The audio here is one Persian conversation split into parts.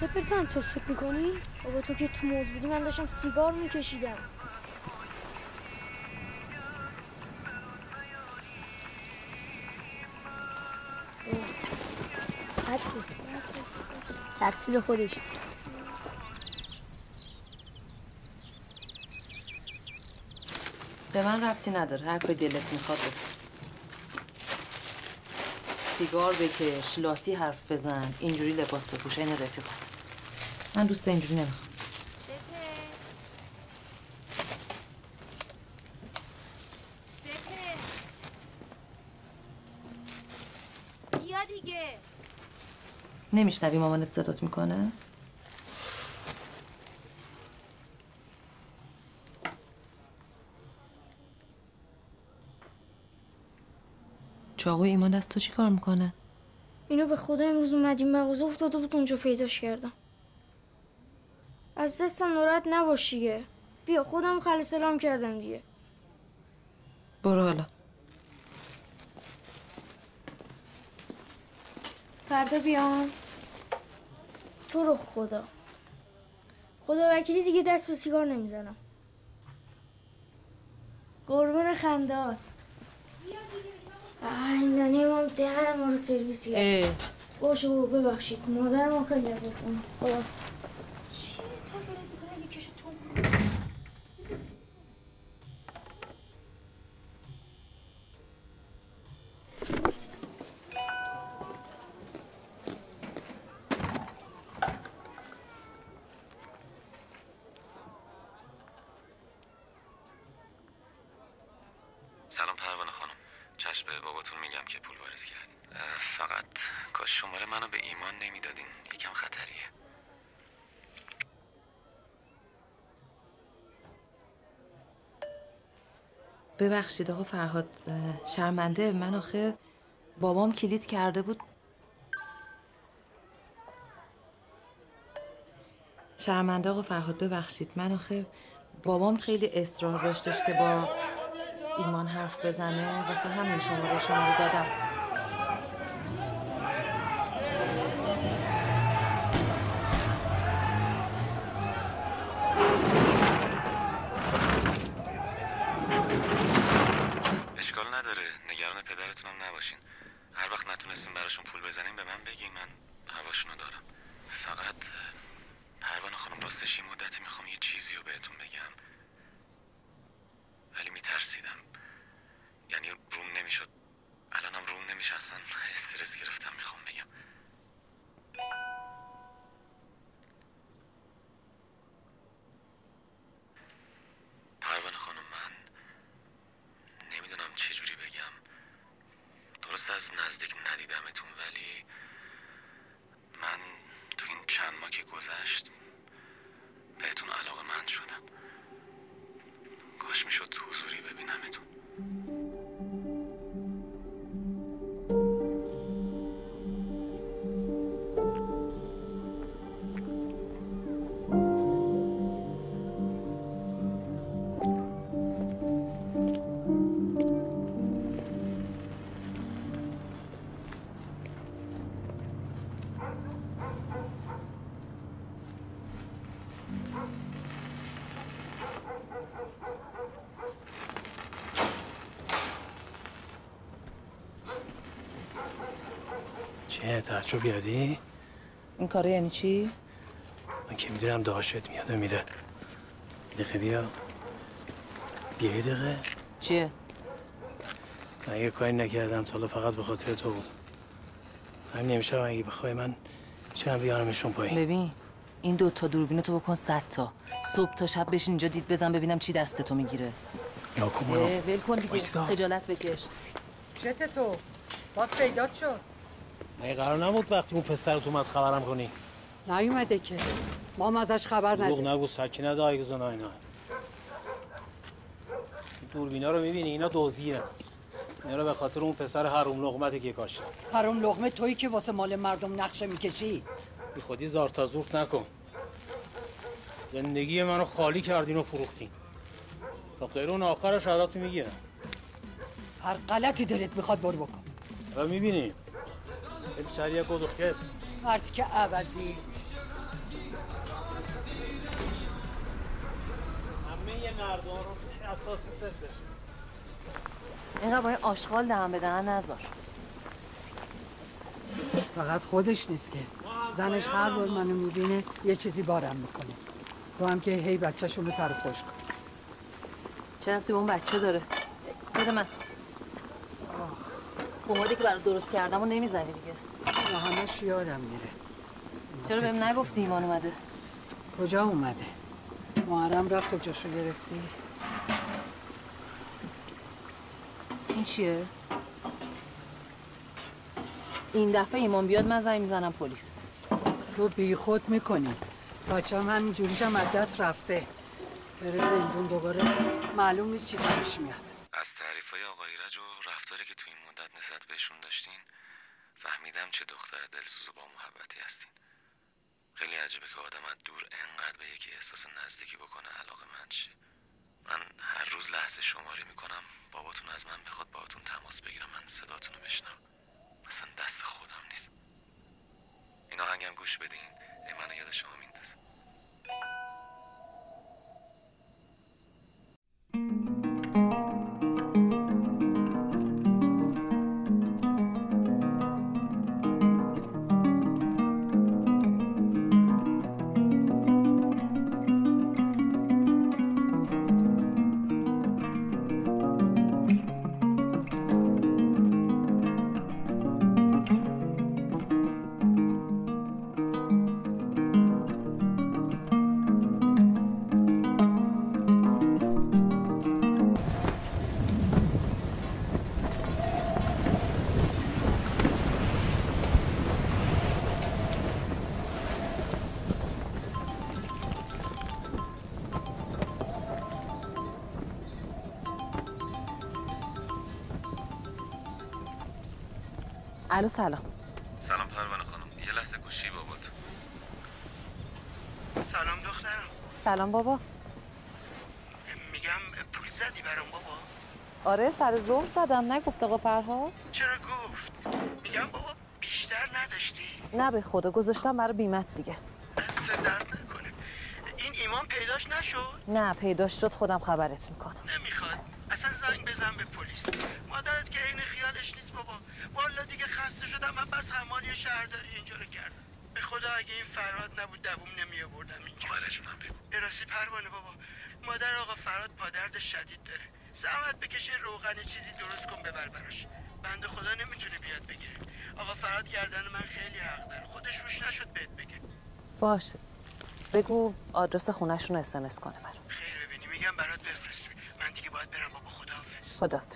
سپر تو سوت می‌کنی؟ بابا تو که تو موز بودی من داشتم سیگار میکشیدم. تقصیر خودش. به من ربطی نداره هر کاری دلت می‌خواد سیگار بکش لاتی حرف بزن. اینجوری لباس بپوش. این رفیقات من دوست اینجوری نمی‌خوام. نمیشنوی مامانت صدات می‌کنه؟ چاقوی ایمان دست تو چی کار می‌کنه؟ اینو به خدا امروز اومدیم مغازه افتاده بود اونجا پیداش کردم. از دستم ناراحت نباشیه بیا خودم خل سلام کردم دیگه. برو حالا. فردا بیام. تو رو خدا. خدا وکیلی دیگه دست به سیگار نمی‌زنم. قربون خندات ای ننه امام دهن ما رو سرویس کرد باشه ببخشید مادرم خیلی ازت کنم خلاص سلام پروانه خانم چشم به باباتون میگم که پول واریز کرد اه، فقط کاش شماره منو به ایمان نمی‌دادین یکم خطریه ببخشید آقا فرهاد شرمنده. من آخه بابام کلید کرده بود. شرمنده آقا فرهاد ببخشید. من آخه بابام خیلی اصرار داشتش که با ایمان حرف بزنه. واسه همین شماره شما رو دادم. تعجب کردی؟ این کاره یعنی چی؟ من که می‌دونم داشت میاد و میره. یه دقیقه بیا. بیا یه دقیقه. چیه؟ من یه کاری نکردم تا حالا فقط به خاطر تو بود. همین امشب اگه بخوای من چند بیارمشون پایین؟ ببین این دو تا دوربین تو بکن صد تا. صبح تا شب بشین اینجا دید بزن ببینم چی دست تو می‌گیره. یا کن ول کن دیگه. خجالت بکش. جت تو. باز پیدات شد. مگه قرار نبود وقتی اون پسرت اومد خبرم کنی؟ نیومده که. ما ازش خبر دروغ نداریم نگو سکینه دایگزن اینا دوربینا رو می‌بینی؟ اینا دوزیه اینا رو به خاطر اون پسر حروم لقمت که کاشته حروم لغمه تویی که واسه مال مردم نقشه می‌کشی. بی خودی زار تا زورت نکن. زندگی منو خالی کردین و فروختین. تا قرون آخرش عداتو می‌گیرم. هر غلطی دلت می‌خواد برو بکن. و می‌بینی سریع یه گل خیر مرتی که عوضی همه یه مردم رو اساس صفر اینقدر باید آشغال دهن به دهن نذار فقط خودش نیست که زنش هر بار منو می‌بینه یه چیزی بارم می‌کنه تو هم که هی بچهشون رو پر خوش کن چه رفتی اون بچه داره بده من پمادی که برای درست کردم و نمی‌زنی دیگه. همش یادم میره. چرا بهم نگفتی ایمان اومده؟ کجا اومده؟ محرم رفت و جاشو گرفتی. این چیه؟ این دفعه ایمان بیاد من زنگ می‌زنم پلیس. تو بی خود می‌کنی. بچه هم همین جوریش هم از دست رفته. بره زندون دوباره. معلوم نیست چی سرش میاد از تعریف های آقای رج و رفتاری که تو این مدت نسبت بهشون داشتین فهمیدم چه دختر دلسوز و با محبتی هستین. خیلی عجیبه که آدم از دور انقدر به یکی احساس نزدیکی بکنه علاقه من شه من هر روز لحظه شماری می‌کنم باباتون از من بخواد باهاتون تماس بگیرم من صداتون رو بشنم مثلا دست خودم نیست. این آهنگم گوش بدین ای منو یاد شما میندازه. الو سلام. سلام پروانه خانم. یه لحظه گوشی بابات سلام دخترم سلام بابا. میگم پول زدی برام بابا. آره سر ظهر زدم. نگفت آقا فرها چرا گفت؟ میگم بابا بیشتر نداشتی. نه به خدا گذاشتم برای بیمت دیگه. دست درد نکنه. این ایمان پیداش نشد؟ نه پیداش شد. خودم خبرت می‌کنم نمی‌خواد اصلا زنگ بزن به پلیس مادرت که عین خیالش نیست بابا والا دیگه خسته شدم من بس حمالی شهرداری اینجا رو کردم به خدا اگه این فراد نبود دووم نمی آوردم اینجا آقای رجونم بگو براستی پروانه بابا مادر آقا فراد پادرد شدید داره. زحمت بکشه روغنی چیزی درست کن ببر براش. بنده خدا نمی‌تونه بیاد بگیره. آقا فراد گردن من خیلی حق داره. خودش روش نشد بهت بگه. باشه. بگو آدرس خونهشون رو اسمس کنه برام. خیر ببینی. میگم برات بفرسته. من دیگه باید برم بابا. خداحافظ. خدافز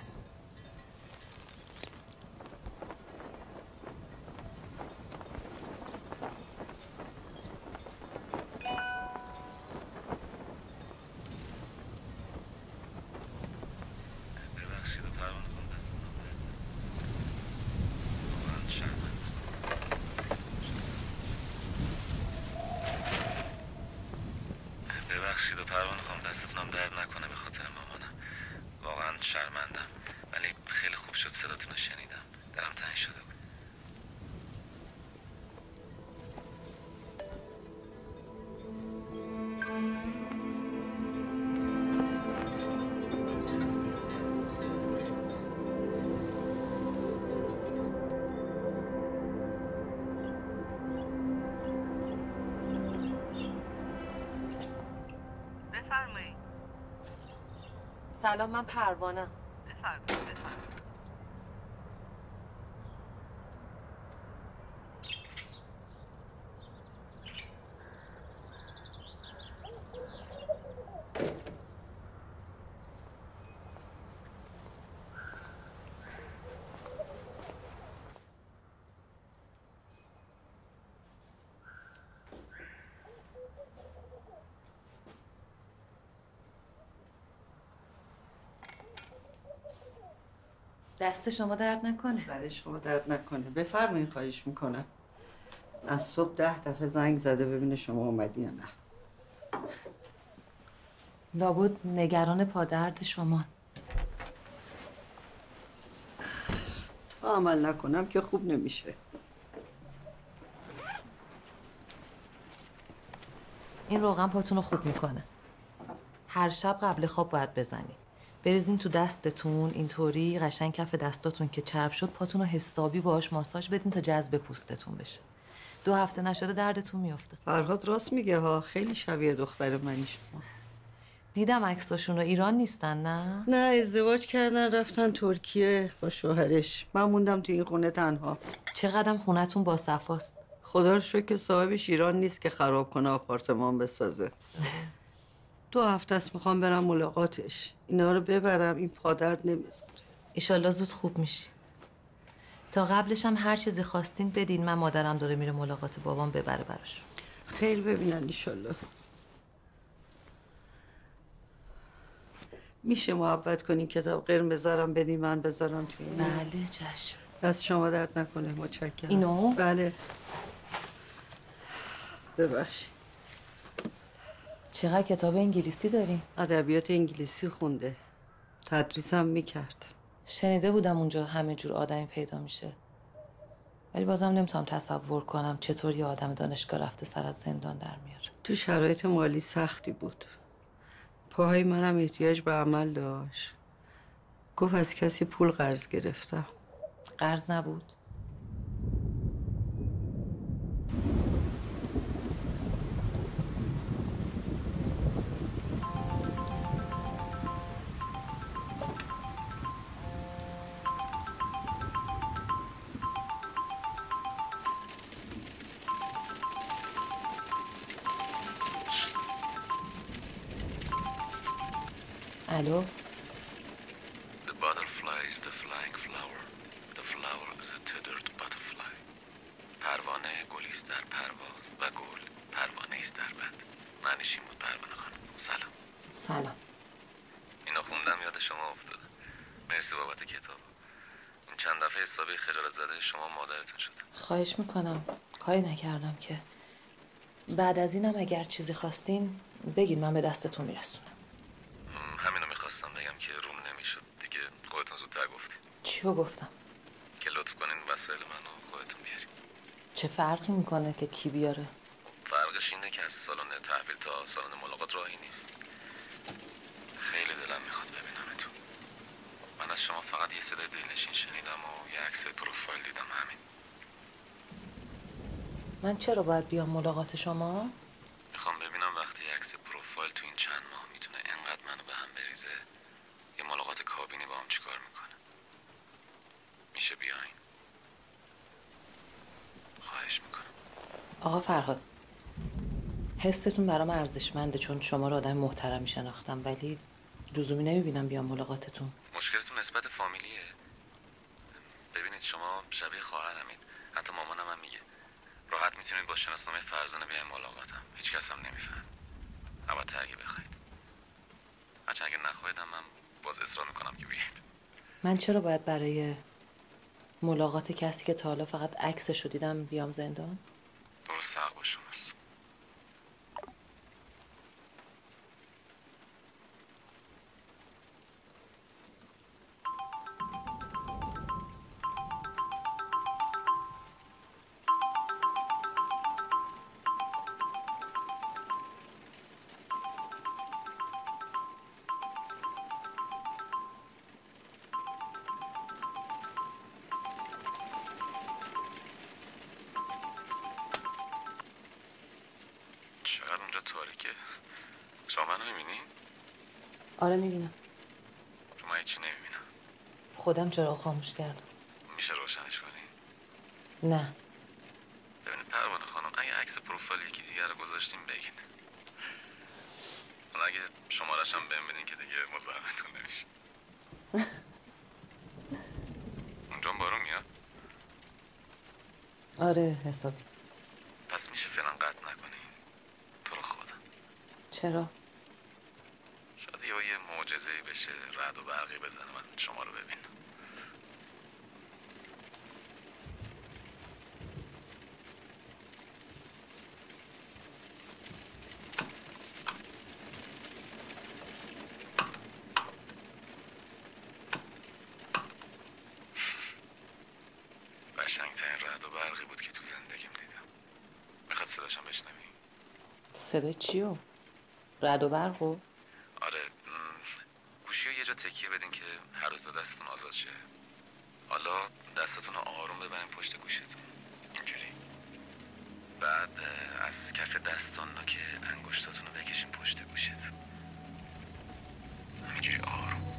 سلام من پروانم. دست شما درد نکنه. سر شما درد نکنه. بفرمایید خواهش می‌کنم. از صبح ده دفعه زنگ زده ببینه شما اومدی یا نه. لابد نگران پادرد شما. تا عمل نکنم که خوب نمیشه. این روغن پاتون رو خوب می‌کنه. هر شب قبل خواب باید بزنی. بریزین تو دستتون. اینطوری قشنگ کف دستاتون که چرب شد پاتون رو حسابی باهاش ماساژ بدین تا جذب پوستتون بشه. دو هفته نشده دردتون میافته. فرهاد راست میگه ها خیلی شبیه دختر منی شما. دیدم عکساشون رو. ایران نیستن نه؟ نه ازدواج کردن رفتن ترکیه با شوهرش. من موندم تو این خونه تنها. چقدرم خونتون با صفاست. خدا رو شکر که صاحبش ایران نیست که خراب کنه آپارتمان بسازه. دو هفته است می‌خوام برم ملاقاتش. اینا رو ببرم این پادرد نمی‌ذاره. ایشالله زود خوب میشی تا قبلش هم هر چیزی خواستین بدین من مادرم داره میره ملاقات بابام ببره براش. خیلی ببینن ایشالله میشه محبت کنین کتاب قرمز رم بدین من بذارم تو این. بله چشم. دست شما درد نکنه متشکرم. اینو؟ بله. ببخشید. چقدر کتاب انگلیسی داری؟ ادبیات انگلیسی خونده. تدریسم می‌کرد. شنیده بودم اونجا همه جور آدمی پیدا میشه. ولی بازم نمی‌تونم تصور کنم چطور یه آدم دانشگاه رفته سر از زندان در میاره. تو شرایط مالی سختی بود. پاهای منم احتیاج به عمل داشت. گفت از کسی پول قرض گرفتم. قرض نبود. خواهش می‌کنم. کاری نکردم که. بعد از اینم اگر چیزی خواستین بگین من به دستتون میرسونم. همینو می‌خواستم بگم که روم نمی‌شد. دیگه خودتون زودتر گفتین. چیو گفتم؟ که لطف کنین وسایل منو خودتون بیارین. چه فرقی می‌کنه که کی بیاره؟ فرقش اینه که از سالن تحویل تا سالن ملاقات راهی نیست. خیلی دلم می‌خواد ببینمتون. من از شما فقط یه صدای دلنشین شنیدم و یه عکس پروفایل دیدم همین. من چرا باید بیام ملاقات شما؟ می‌خوام ببینم وقتی عکس پروفایل تو این چند ماه می‌تونه انقدر منو به هم بریزه یه ملاقات کابینی با هم چیکار می‌کنه؟ میشه بیاین. خواهش می‌کنم. آقا فرهاد حستون برام ارزشمنده چون شما رو آدم محترمی شناختم ولی لزومی نمی‌بینم بیام ملاقاتتون. مشکلتون نسبت فامیلیه. ببینید شما شبیه خواهرمید. حتی مامانم هم میگه. راحت می‌تونید با شناسنامه فرزانه بیاین ملاقاتم هیچ کس هم نمیفهم. البته اگه بخواید. بچه اگه نخواهید من باز اصرار می‌کنم که بیاید. من چرا باید برای ملاقات کسی که تا حالا فقط عکسش رو دیدم بیام زندان؟ درست حق با شماست. آره می‌بینم. من هیچی نمی‌بینم خودم چرا خاموش کردم؟ میشه روشنش کنی؟ نه. ببینید پروانه خانم اگه عکس پروفایل یکی دیگر رو گذاشتیم بگین. حالا اگه شمارش هم بهم بدین که دیگه مزاحمتون نمیشه. اونجا بارون میاد؟ آره حسابی. پس میشه فعلا قطع نکنین. تو رو خدا چرا شاید یه یه معجزه بشه رعد و برقی بزنه من شما رو ببینم. قشنگترین رعد و برقی بود که تو زندگیم دیدم. می‌خواد صداشم بشنوی؟ صدای چیو؟ رد و برق و آره گوشی رو یه جا تکیه بدین که هر دو دستتون آزاد شه. حالا دستتون رو آروم ببرین پشت گوشتون اینجوری. بعد از کف دستان که انگشتاتون رو بکشین پشت گوشت همینجوری آروم.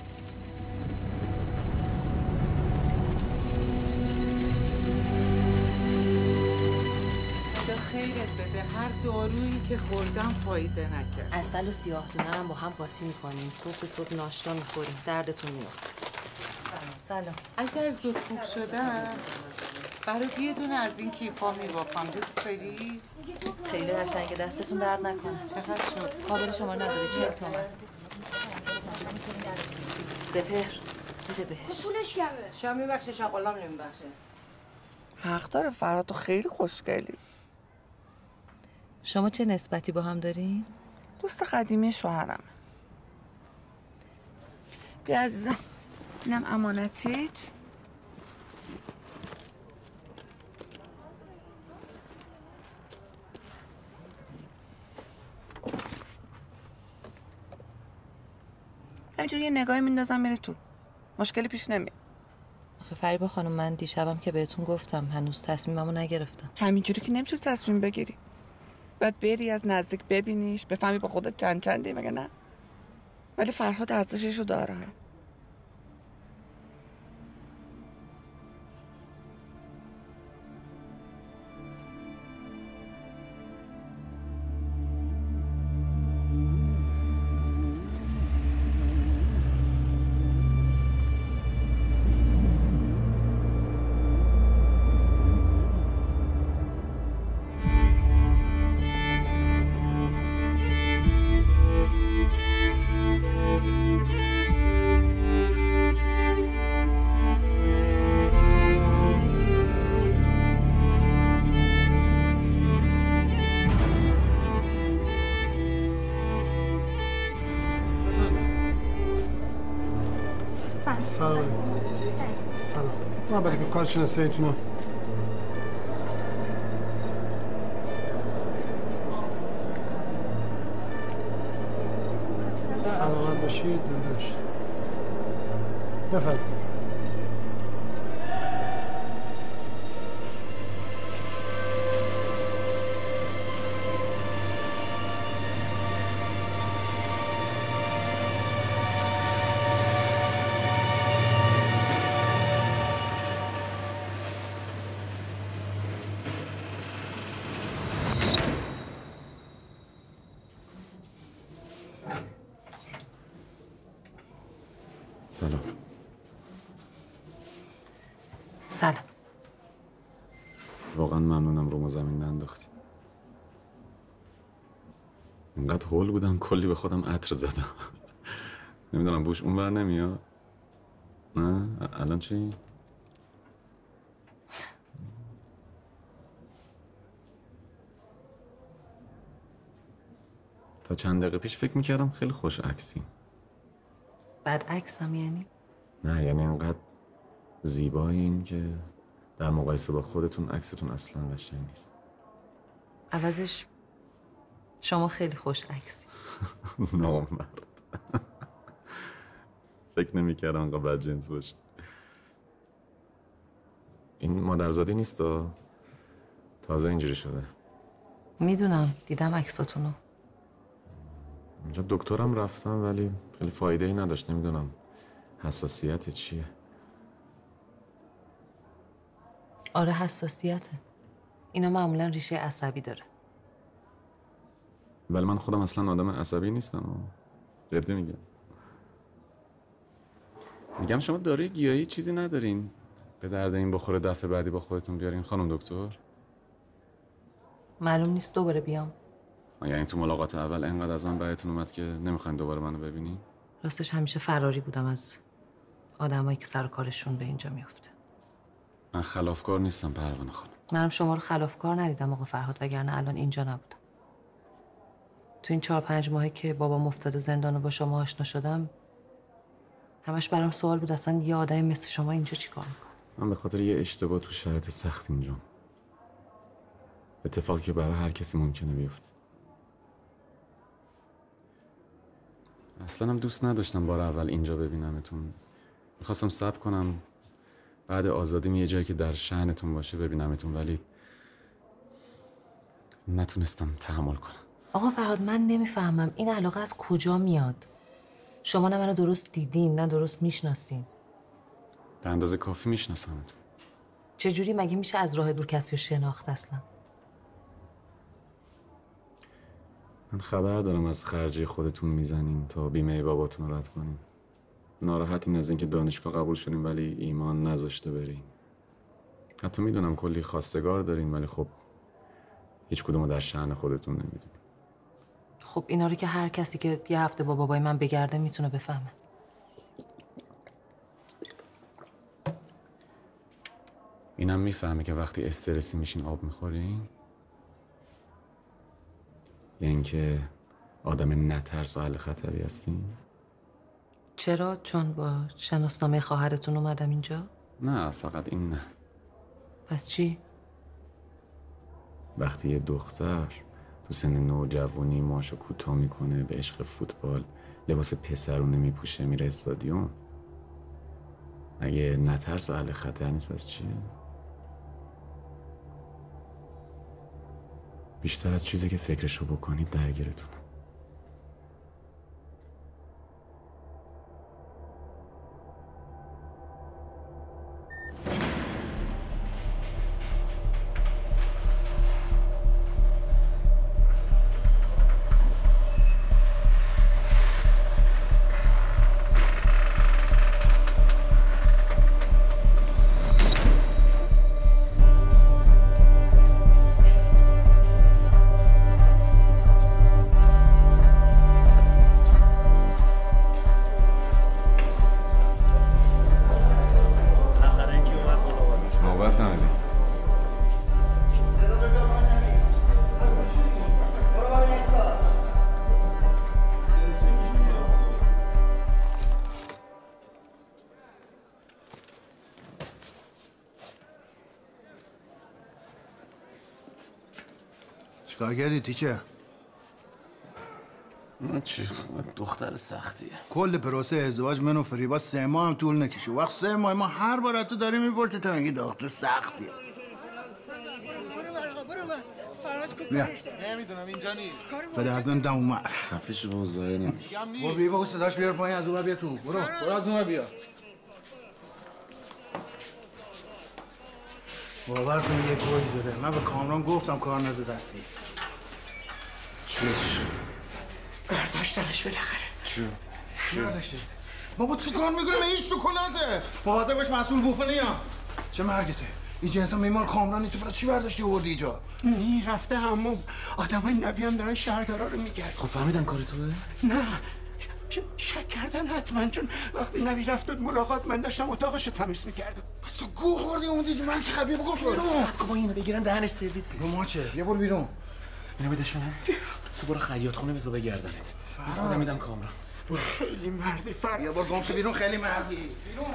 هر دارویی که خوردم فایده نکرد. اصل و سیاه دونرم با هم قاطی می‌کنین صبح به صبح ناشتا می‌خورین دردتون میفته سلام. اگر زود خوب شدم برات یه دونه از این کیفا میبافم. دوست داری؟ خیلی قشنگه. دستتون درد نکنه. چقدر شد؟ قابل شما نداره. چهل تومن. سپهر. بده بهش. پولش کمه. شام میبخشه شاقلام نمیبخشه. حق داره. فراد تو خیلی خوشگلی. شما چه نسبتی با هم دارین؟ دوست قدیمی شوهرم. بیا عزیزم اینم امانتیت. همینجور یه نگاهی میندازم میره تو. مشکلی پیش نمیاد. آخه فریبا خانم من دیشبم که بهتون گفتم هنوز تصمیممو نگرفتم. همینجوری که نمی‌تونی تصمیم بگیری. باید بری از نزدیک ببینیش بفهمی با خودت چند چندی مگه نه؟ ولی فرهاد ارزششو داره. سلام سلام من برای که کار شناسه ایتونو سلامت اینقدر هول بودم کلی به خودم عطر زدم. نمی‌دونم بوش اون بر نمیاد. نه؟ الان چی؟ تا چند دقیقه پیش فکر می‌کردم خیلی خوش عکسیم. بعد عکسم یعنی؟ نه یعنی انقدر زیبایین که در مقایسه با خودتون عکستون اصلا قشنگ نیست. عوضش شما خیلی خوش عکسی. نامرد. فکر نمی‌کردم انقدر بد جنس باشه. این مادرزادی نیست دا. تازه اینجوری شده. می‌دونم دیدم عکساتونو. اینجا دکترم رفتم ولی خیلی فایده ای نداشت نمی‌دونم حساسیت چیه. آره حساسیته. اینا معمولا ریشه عصبی داره. ولی من خودم اصلا آدم عصبی نیستم جدی میگم. میگم شما داروی گیاهی چیزی ندارین. به درد این بخوره دفعه بعدی با خودتون بیارین. خانم دکتر. معلوم نیست. دوباره بیام. یعنی تو ملاقات اول انقدر از من بعدتون اومد که نمی‌خواین دوباره منو ببینین؟ راستش همیشه فراری بودم از آدمایی که سر کارشون به اینجا میفته من خلافکار نیستم پروانه خانم. منم شما رو خلافکار ندیدم آقا فرهاد وگرنه الان اینجا نبودم. تو این چهار پنج ماهی که بابام افتاده زندان و با شما آشنا شدم همش برام سوال بود اصلا یه آدمی مثل شما اینجا چیکار می‌کنه؟ من به خاطر یه اشتباه تو شرایط سخت اینجام. اتفاقی که برای هر کسی ممکنه بیفته. اصلا هم دوست نداشتم بار اول اینجا ببینمتون. می‌خواستم صبر کنم بعد آزادیم یه جایی که در شهنتون باشه ببینمتون ولی نتونستم تحمل کنم. آقا فرهاد من نمی‌فهمم این علاقه از کجا میاد؟ شما نه منو درست دیدین نه درست می‌شناسین. به اندازه کافی میشناسمتون چجوری؟ مگه میشه از راه دور کسی رو شناخت اصلا؟ من خبر دارم از خرجی خودتون می‌زنین تا بیمه باباتون رو رد کنین. ناراحتین از اینکه دانشگاه قبول شدین ولی ایمان نذاشته برین. حتی می‌دونم کلی خواستگار دارین ولی خب هیچ کدومو در شأن خودتون نمیدین خب اینا رو که هر کسی که یه هفته با بابای من بگرده می‌تونه بفهمه. اینم می‌فهمه که وقتی استرسی میشین آب می‌خورین؟ یا اینکه آدم نترس و اهل خطری هستین؟ چرا؟ چون با شناسنامه خواهرتون اومدم اینجا؟ نه فقط این نه. پس چی؟ وقتی یه دختر تو سن نوجوانی ماشو کوتاه می‌کنه به عشق فوتبال. لباس پسرونه میپوشه میره استادیوم. اگه نترس و اهل خطر نیست؟ پس چیه؟ بیشتر از چیزی که فکرشو بکنید درگیرتون. کردی تیچه. چی؟ دختر سختیه. کل پروسه ازدواج من و فریبا سه ماه هم طول نکشه. وقت سه ماه ما هر بار تو داریم می‌پرسی تا میگی دختر سختیه. نمی‌دونم اینجا نیست. پدرزن دم اومد. خفش با زایه نمیشه برو بیا بگو صداش بیار پایین از اون بیا تو. برو. برو از اون بیا. باور کن یه گوی زده. من به کامران گفتم کار نده دستی. برداشتنش بالاخره. چی؟ برداشتی؟ بابا چی کار می‌کنی به این شکلاته. مواظب باش مسئول بوفه نیام چه مرگته؟ این جنس میمار کامرانی تو چی برداشتی آوردی اینجا؟ نی رفته همون آدمای نبی هم دارن شهردارا رو میگرد خب فهمیدن کار توه؟ نه. ش- شک کردن حتما چون وقتی نبی رفت بود ملاقات من داشتم اتاقش رو تمیز می‌کردم. بس تو گو خوردی اومدی من که خبیه بگو بیرون. با اینو بگیرن دهنش سرویسی رو ما چه بیا برو بیرون. اینو بدشونم تو برو خیاط خونه بذار بگردنت خودم میدم کامران. خیلی مردی. فر بیا برو گمشو بیرون خیلی مردی. بیرون.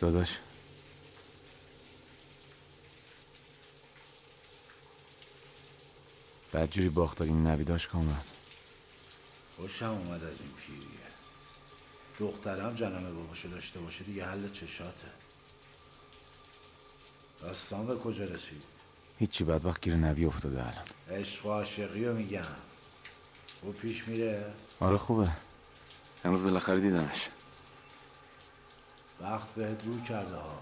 داداش. بدجوری باخت این نویداش کامران. خوشم اومد از این پیریه. دخترم جنم باباشو داشته باشه دیگه حل چشاته. داستان به کجا رسید؟ هیچی بدبخت گیر نبی افتاده الان. عشق و عاشقی رو میگم. او پیش میره؟ آره خوبه. امروز بالاخره دیدمش. وقت بهت رو کرده ها.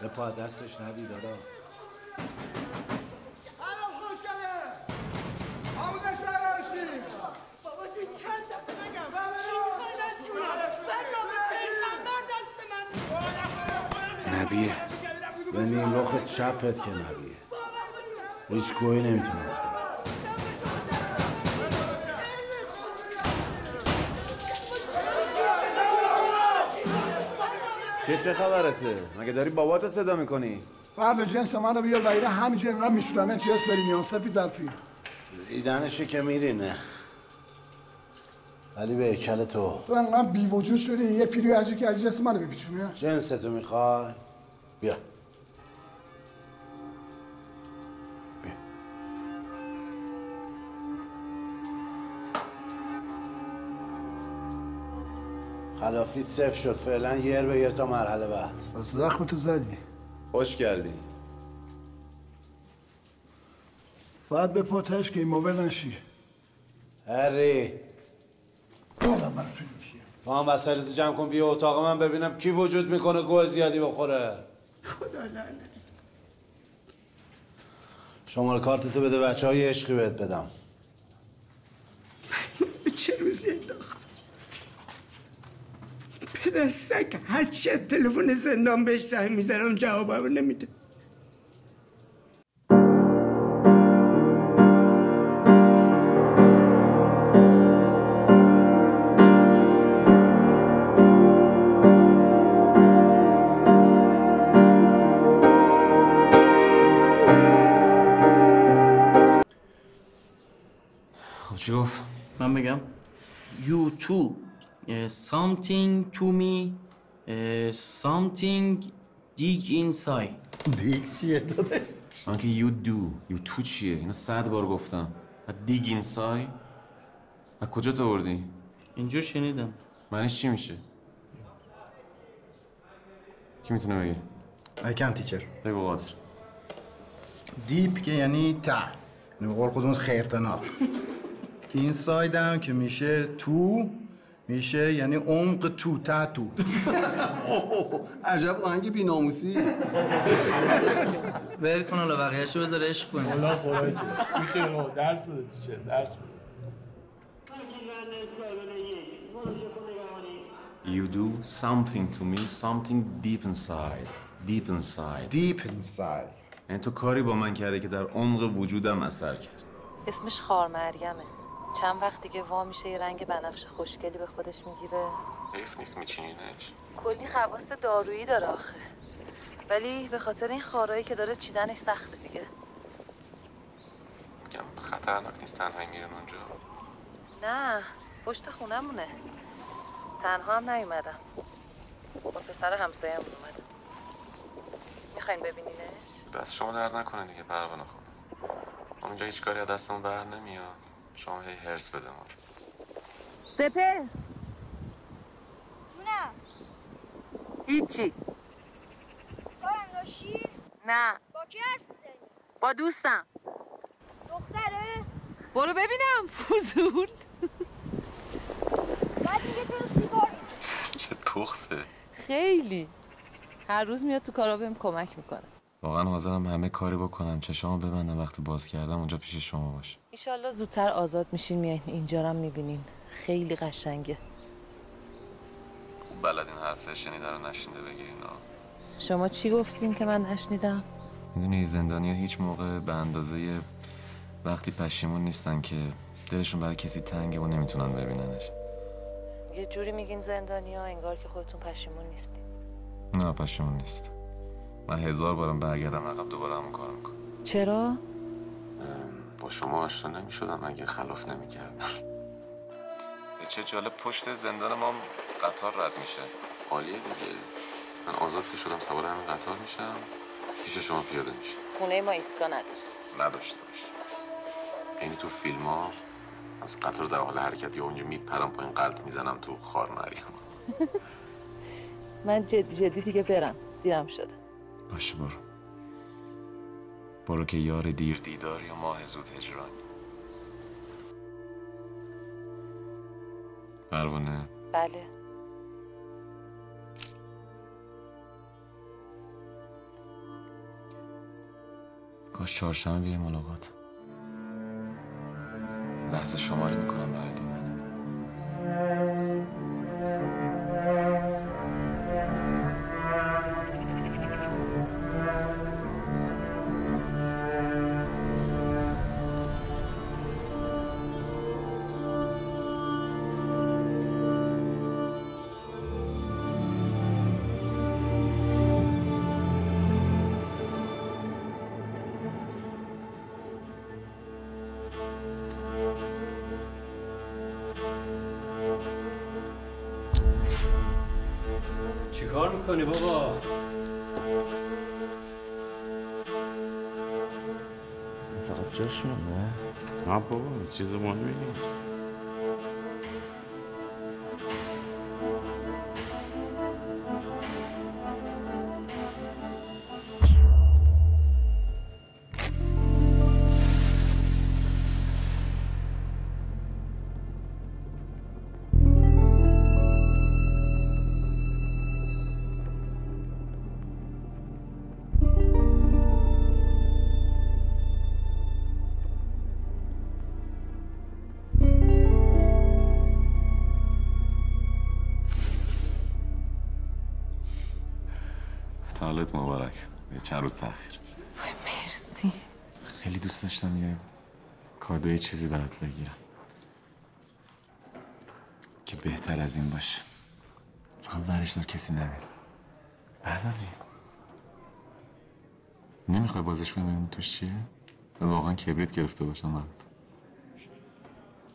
به پا دستش ندی دادا. نبیه. به نیم رخ چپت که نبیه. هیچ گویی نمی‌تونه بخوره چه چه خبرته؟ مگه داری بابات صدا می‌کنی؟ فرد جنس من رو بیار بگیره همینجا اینقدر میشورمه جنس بری میان سفید برفی. دیدنشو که میرینه. ولی به اکل تو. تو انقدر بی وجود شدی یه پیری عجی که جنس من رو بپیچونه جنستو می‌خوای؟ بیا. خلافی صفر شد. فعلا یر به یر تا مرحله بعد. بس زخم تو زدی. خوش کردی. فقط به پاتش که این موقع نشی. هری. تو هم وسایلتو جمع کن بیا اتاق من ببینم کی وجود می‌کنه گوه زیادی بخوره. خدا لعنت شماره کارتتو بده بچه های عشقی بهت بدم. چه روزی انداخت؟ پدر سگ هر چی از تلفن زندان بهش زنگ می‌زنم جوابم نمیده. خب چی گفت؟ من بگم. uh, something to me uh, something dig inside. دیگ چیه داده من که یو دو یو تو چیه؟ اینو صد بار گفتم. و دیگ این سای و کجا تو بردی؟ اینجور شنیدم. معنیش چی میشه؟ کی می‌تونه بگه؟ I can teacher. بگو قادر دیپ که یعنی ته یعنی به قول خودمون خیرتناک اینساید هم که میشه تو میشه یعنی عمق تو تو عجب آهنگ بیناموسی ول کن حالا بقیه‌شو بذار عشق خوراکه این خیلی بابا درس بده تیچر درس بده You do something to me, something deep inside. Deep inside. Deep inside. یعنی تو کاری با من کرده که در عمق وجودم اثر کرد. اسمش خار مریمه چند وقت دیگه وا میشه یه رنگ بنفش خوشگلی به خودش می‌گیره حیف نیست میچینینش. کلی خواص دارویی داره آخه ولی به خاطر این خارایی که داره چیدنش سخته دیگه میگم خطرناک نیست تنهایی میرن اونجا. نه پشت خونمونه تنها هم نیومدم با پسر همسایه‌مون اومدم می‌خواین ببینینش دست شما در نکنه دیگه پروانه خانم. اونجا هیچ کاری از دستمون بر نمیاد. شما هی هرس بده ما رو. سپه جونم هیچی کارم داشتی؟ نه با کی حرف می‌زنی؟ با دوستم دختره؟ برو ببینم فضول بعد میگه چرا سیگار چه تخصه. خیلی هر روز میاد تو کارا بهم کمک می‌کنه واقعا حاضرم همه کاری بکنم. چشامو ببندم وقتی باز کردم اونجا پیش شما باشه. ایشالله زودتر آزاد میشین میایین اینجا رو می‌بینین. خیلی قشنگه. خوب بلدین حرف شنیده رو نشنیده بگیرین. شما چی گفتین که من نشنیدم؟ می‌دونی زندانیا هیچ موقع به اندازه وقتی پشیمون نیستن که دلشون برای کسی تنگه و نمی‌تونن ببیننش. یه جوری میگین زندانیا انگار که خودتون پشیمون نیستین. نه پشیمون نیست. من هزار بارم برگردم عقب دوباره همون کار می‌کنم. چرا؟ با شما آشنا نمی‌شدم اگه خلاف نمی‌کردم. چه جالب پشت زندان ما قطار رد میشه. عالیه دیگه. من آزاد که شدم سوار همین قطار میشم. پیش شما پیاده میشه خونه ما ایسکا نداره. نداشته باشه یعنی تو فیلم ها از قطار در حال حرکت یا اونجا میپرم پایین قلب می‌زنم تو خار مریم. من جدی جدی دیگه برم. دیرم شده. باشه برو برو که یار دیر دیداری و ماه زود هجرانی پروانه. بله. کاش چهارشنبه ملاقات. لحظه شماری می‌کنم برای دیدنت بابا؟ فقط جاش مونده نه بابا چیز مهمی نیست چند روز تاخیر وای مرسی. خیلی دوست داشتم یه کادوی چیزی برات بگیرم که بهتر از این باشه. فقط ورش دار کسی نبینه. بردار نمی‌خوای بازش کنی ببینیم توش چیه؟ من واقعا کبریت گرفته باشم برات.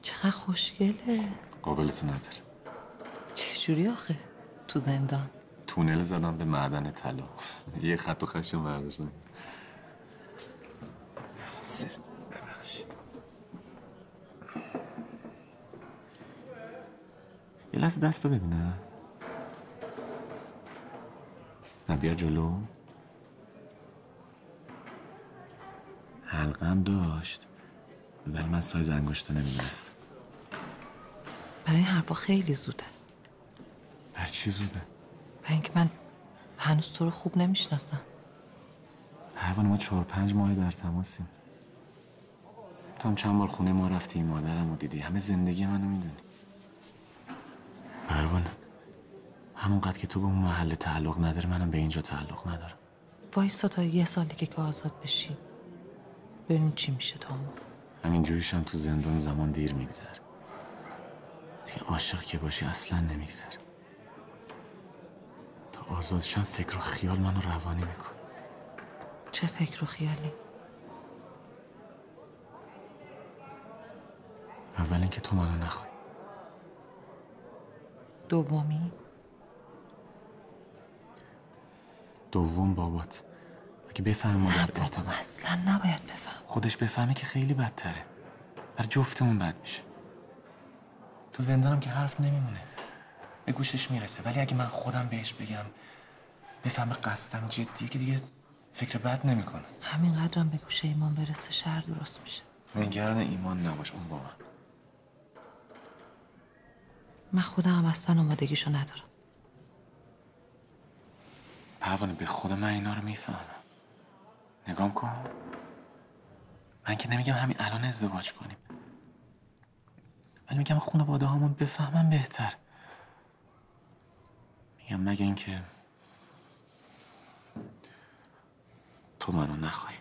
چقدر خوشگله. قابلتو نداره. چجوری آخه؟ تو زندان. تونل زدم به معدن طلا. یه خط و خشم برداشتم. یه لحظه دست رو ببینم. نه بیا جلو. حلقم داشت ولی من سایز انگشت نمی‌دونستم برای این حرفا خیلی زوده. بر چی زوده؟ برای اینکه من هنوز تو رو خوب نمی‌شناسم. پروانه ما چهار پنج ماه در تماسیم. تو هم چند بار خونه ما رفتی مادرم رو دیدی. همه زندگی منو می‌دونی. پروانه همونقدر که تو به اون محل تعلق نداره منم به اینجا تعلق ندارم. وایسا تا یه سال دیگه که آزاد بشی ببینیم چی میشه تا اون موقع. همین جوریش هم تو زندان زمان دیر میگذره. دیگه عاشق که باشی اصلا نمیگذره. آزادشم فکر و خیال منو روانی میکن. چه فکر و خیالی؟ اول اینکه تو منو نخوای دومی؟ دوم بابات. اگه بفهمه مادر اعتماد اصلا نباید بفهم خودش بفهمه که خیلی بدتره. بر جفتمون بد میشه. تو زندانم که حرف نمیمونه. به گوشش می‌رسه. ولی اگه من خودم بهش بگم بفهمه قصدم جدیه که دیگه فکر بد نمی‌کنه. همین قدرم به گوشه ایمان برسه شهر درست میشه. نگران ایمان نباش اون با من. من خودم هم اصلا آمادگیشو ندارم. پروانه به خدا من اینا رو می‌فهمم. نگام کن. من که نمیگم همین الان ازدواج کنیم. ولی میگم خانواده همون بفهمن بهتر. میگم مگه اینکه تو منو نخوای.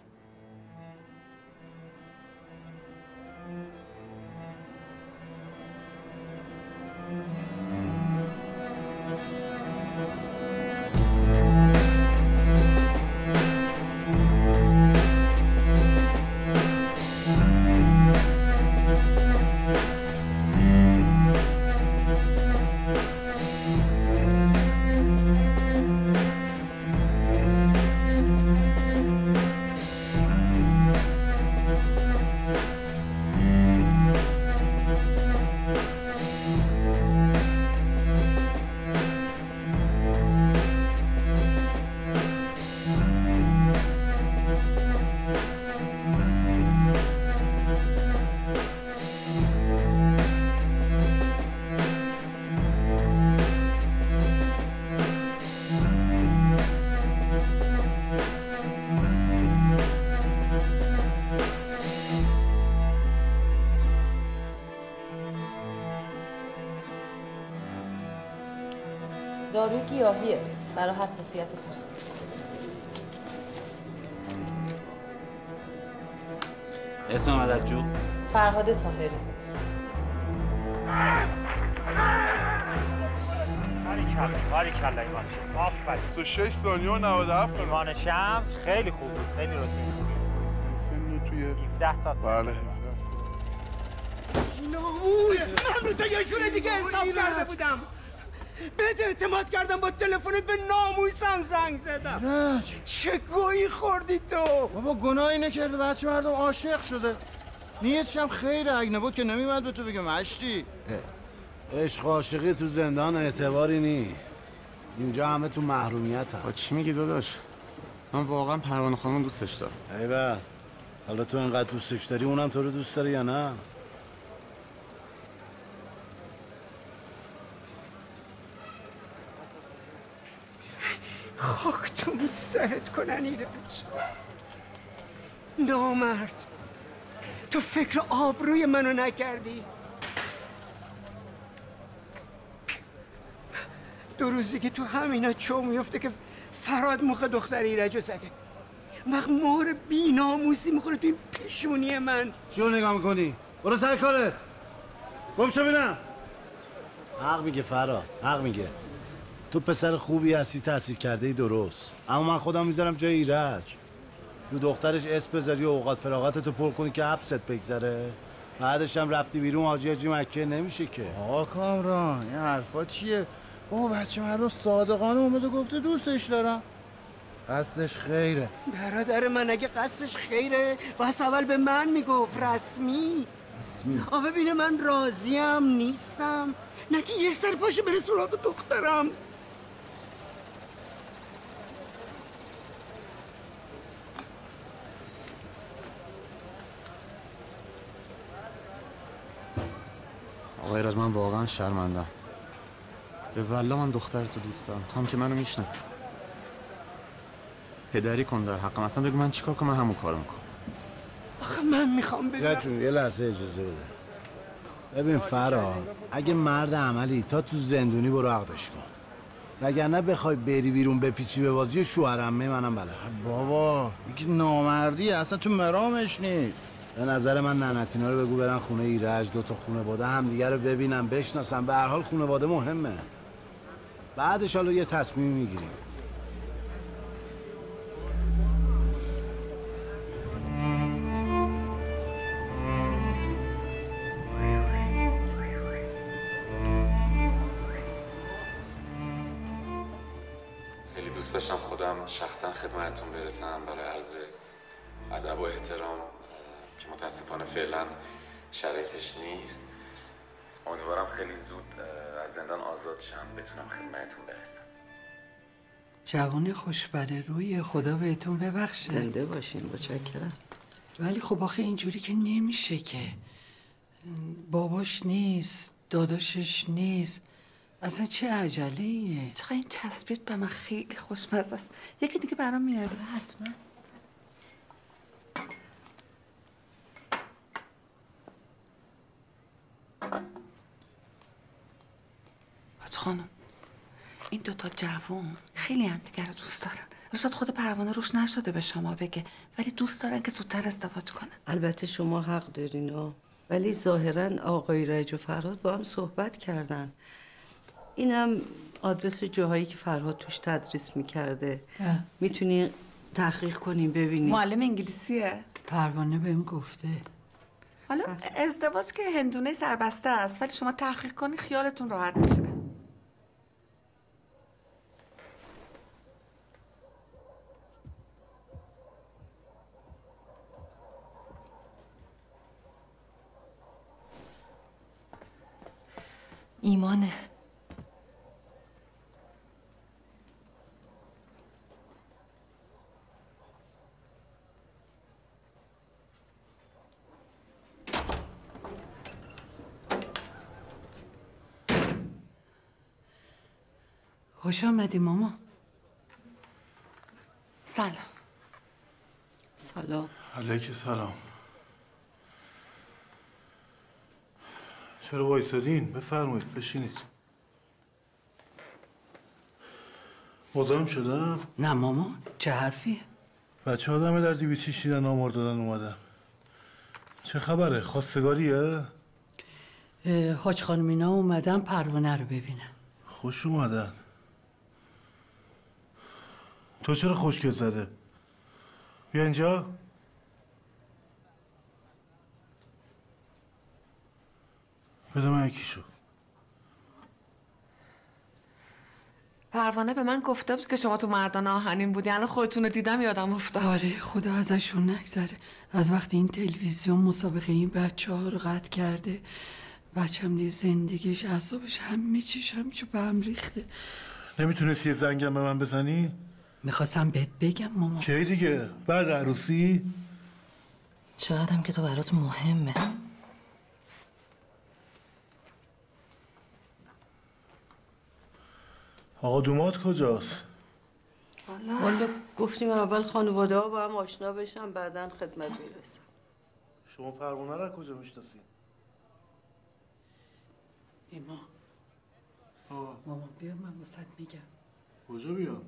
حساسیت پوستی. اسم مددجو فرهاد تاهری باریکلا باریکلا ایمان شمس آفرین 26 ثانیه و 97 ایمان شمس خیلی خوب بود خیلی روتین سن توی 17 سال. بله ناموس من رو تو یه جور دیگه حساب کرده بودم. بهت اعتماد کردم با تلفنت به ناموسم زنگ زدم. رج چه گویی خوردی تو؟ بابا گناهی نکرده بچه مردم عاشق شده. نیتش هم خیلی اگه نبود که نمیمد به تو بگم مشتی عشق عاشقی تو زندان اعتباری نی. اینجا همه تو محرومیت هم چی میگی داداش؟ من واقعا پروانه خانم دوستش دارم. ایوه حالا تو انقدر دوستش داری اونم تو رو دوست داره یا نه؟ خاک تو سرت کنن ایره نامرد. تو فکر آبروی منو نکردی. دو روزی که تو همینا چو میفته که فراد مخ دختر ایرجو زده. وقت مهر بی ناموسی می‌خوره توی پیشونی من. چیو نگاه می‌کنی؟ برو سر کارت. گم شو بینم. حق میگه فراد حق میگه. تو پسر خوبی هستی تحصیل کرده ای درست. اما من خودم می‌ذارم جای ایرج. رو دخترش اسم بذاری و اوقات فراغت تو پر کنی که حبست بگذره. بعدش هم رفتی بیرون حاجی حاجی مکه نمیشه که. آقا کامران این حرفا چیه؟ بابا بچه مردم صادقانه اومده گفته دوستش دارم. قصدش خیره. برادر من اگه قصدش خیره باید اول به من می‌گفت رسمی. رسمی. آ ببینه من راضیم نیستم. نه که یه سر پاشه بره سراغ دخترم. آقای راز من واقعا شرمندم به والله من دخترتو دوست دارم تو هم که منو می‌شناسی. پدری کن در حقم. اصلا بگو من چیکار کنم؟ من همون کارو می‌کنم. آخه من می‌خوام بگم جون یه لحظه اجازه بده. ببین فراد اگه مرد عملی تا تو زندونی برو عقدش کن. وگرنه بخوای بری بیرون بپیچی به بازی شوهرمه منم بلد بابا دیگه نامردیه. اصلا تو مرامش نیست. به نظر من ننتینا رو بگو برن خونه ایرج دو تا خونواده همدیگه رو ببینن بشناسن. به هر حال خونواده مهمه. بعدش حالا یه تصمیم می‌گیریم. خیلی دوست داشتم خودم شخصا خدمتتون برسم. برای عرض ادب و احترام که متاسفانه فعلا شرایطش نیست. امیدوارم خیلی زود از زندان آزاد شم بتونم خدمتتون برسم. جوان خوشبره روی خدا بهتون ببخشه. زنده باشین متشکرم. ولی خب آخه اینجوری که نمیشه که. باباش نیست داداشش نیست. اصلا چه عجله ایه چقدر این چسبید به من خیلی خوشمزه است. یکی دیگه برام میاره حتما. خانم این دوتا جوون خیلی هم دیگر رو دوست دارن. شاید خود پروانه روش نشده به شما بگه ولی دوست دارن که زودتر ازدواج کنن. البته شما حق دارین ها ولی ظاهرا آقای رج و فرهاد با هم صحبت کردن. اینم آدرس جاهایی که فرهاد توش تدریس می‌کرده. می‌تونی تحقیق کنیم ببینیم معلم انگلیسیه. پروانه بهم گفته. حالا ازدواج که هندونه سربسته است ولی شما تحقیق کنی خیالتون راحت میشه. ایمانه. خوش آمدی ماما سلام سلام علیک سلام چرا وایسادین؟ بفرمایید بشینید مزاحم شدم؟ نه ماما چه حرفیه بچه آدمه در دیویسی شیدن آمار دادن اومدم چه خبره؟ خواستگاریه؟ حاج خانم اینا اومدن پروانه رو ببینن خوش اومدن تو چرا خوشگل زده؟ بیا اینجا. بده من یکیشو. پروانه به من گفته بود که شما تو مردان آهنین بودی. الان خودتون رو دیدم یادم افتاد. آره خدا ازشون نگذره. از وقتی این تلویزیون مسابقه این بچه ها رو قطع کرده بچه هم دیگه زندگیش اعصابش همه چیش همچه به هم ریخته. نمی‌تونستی یه زنگم به من بزنی؟ می‌خواستم بهت بگم ماما کی دیگه؟ بعد عروسی؟ چقدرم که تو برات مهمه آقا دومات کجاست؟ والا گفتیم اول خانواده ها با هم آشنا بشن بعدا خدمت می‌رسن شما پروانه رو از کجا می‌شناسی؟ ایما ماما بیا من واسط میگم کجا بیام؟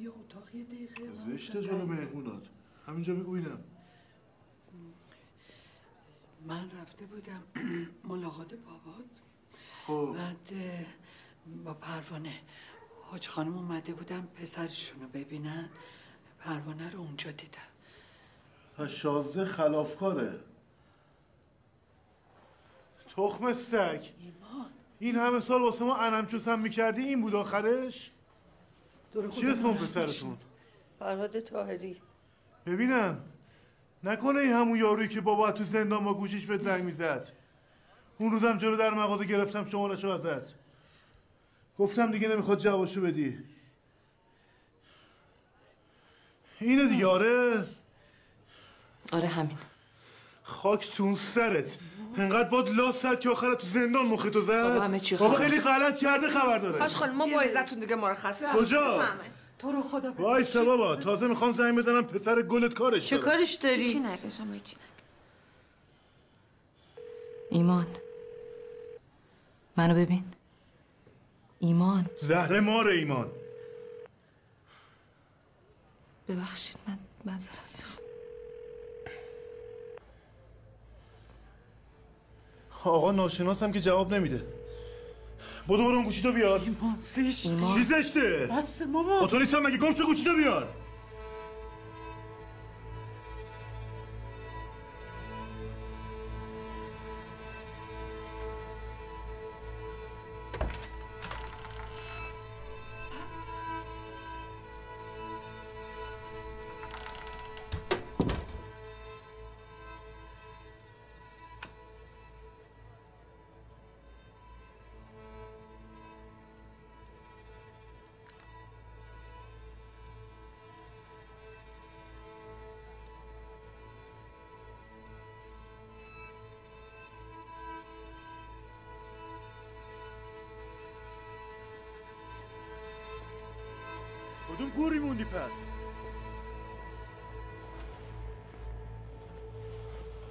بیا اتاق یه دقیقه زشته جلو مهمونات. همینجا بگو اینم من رفته بودم ملاقات بابات. خب. بعد با پروانه. حاج خانم اومده بودم پسرشون رو ببینن. پروانه رو اونجا دیدم. پس شازده خلافکاره. تخم سگ. این همه سال واسه ما انم چوسم می‌کردی؟ این بود آخرش؟ چی اسم پسرتون؟ فرهاد تاهری ببینم نکنه این همون یارویی که بابا تو زندان با گوشیش به زنگ می‌زد. اون روزم جلو در مغازه گرفتم شمالشو ازت. گفتم دیگه نمی‌خواد جوابشو بدی. اینه دیگه آره. آره همین. خاک تو اون سرت. انقدر باد لاس زد که آخرت تو زندان مختو زد. بابا همه چی بابا خیلی غلط کرده خبر داره. باش خانم ما با عزتون دیگه مرخص کجا؟ تو رو خدا وایسا بابا تازه می‌خوام زنگ بزنم پسر گلت کارش چه. کارش داری؟ هیچی نگه شما ایمان. منو ببین. ایمان. زهر مار ایمان. ببخشید من معذرت آقا ناشناسم که جواب نمیده. بدو برو اون گوشیتو بیار. زشت چی زشته؟ بس ماما. با تو نیستم مگه گم شو گوشیتو بیار. کدوم گوری موندی پس.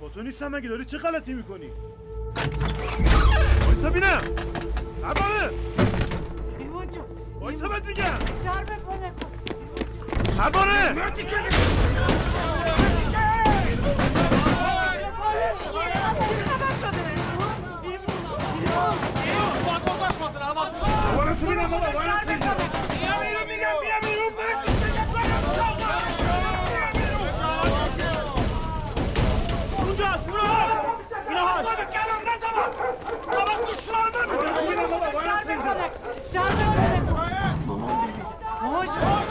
با تو نیستم مگه داری چه غلطی می‌کنی؟ وایسا بینم. عباره ایمان جان وایسا بهت میگم. ضربه کنه عباره عباره تو بینم بابا باید ضربه کنه ضربه کنه ماما جان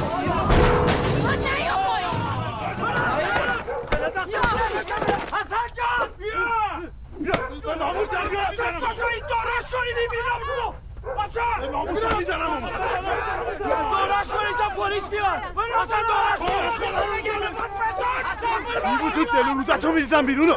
حسن جان بیا ناموس در بیار می‌زنم. کجا این داراش کنید این بیرون برو حسن ناموسم می‌زنم کنید تا پلیس بیاد حسن داراش کنید بی وجود دلو رودتو میریزم بیرونو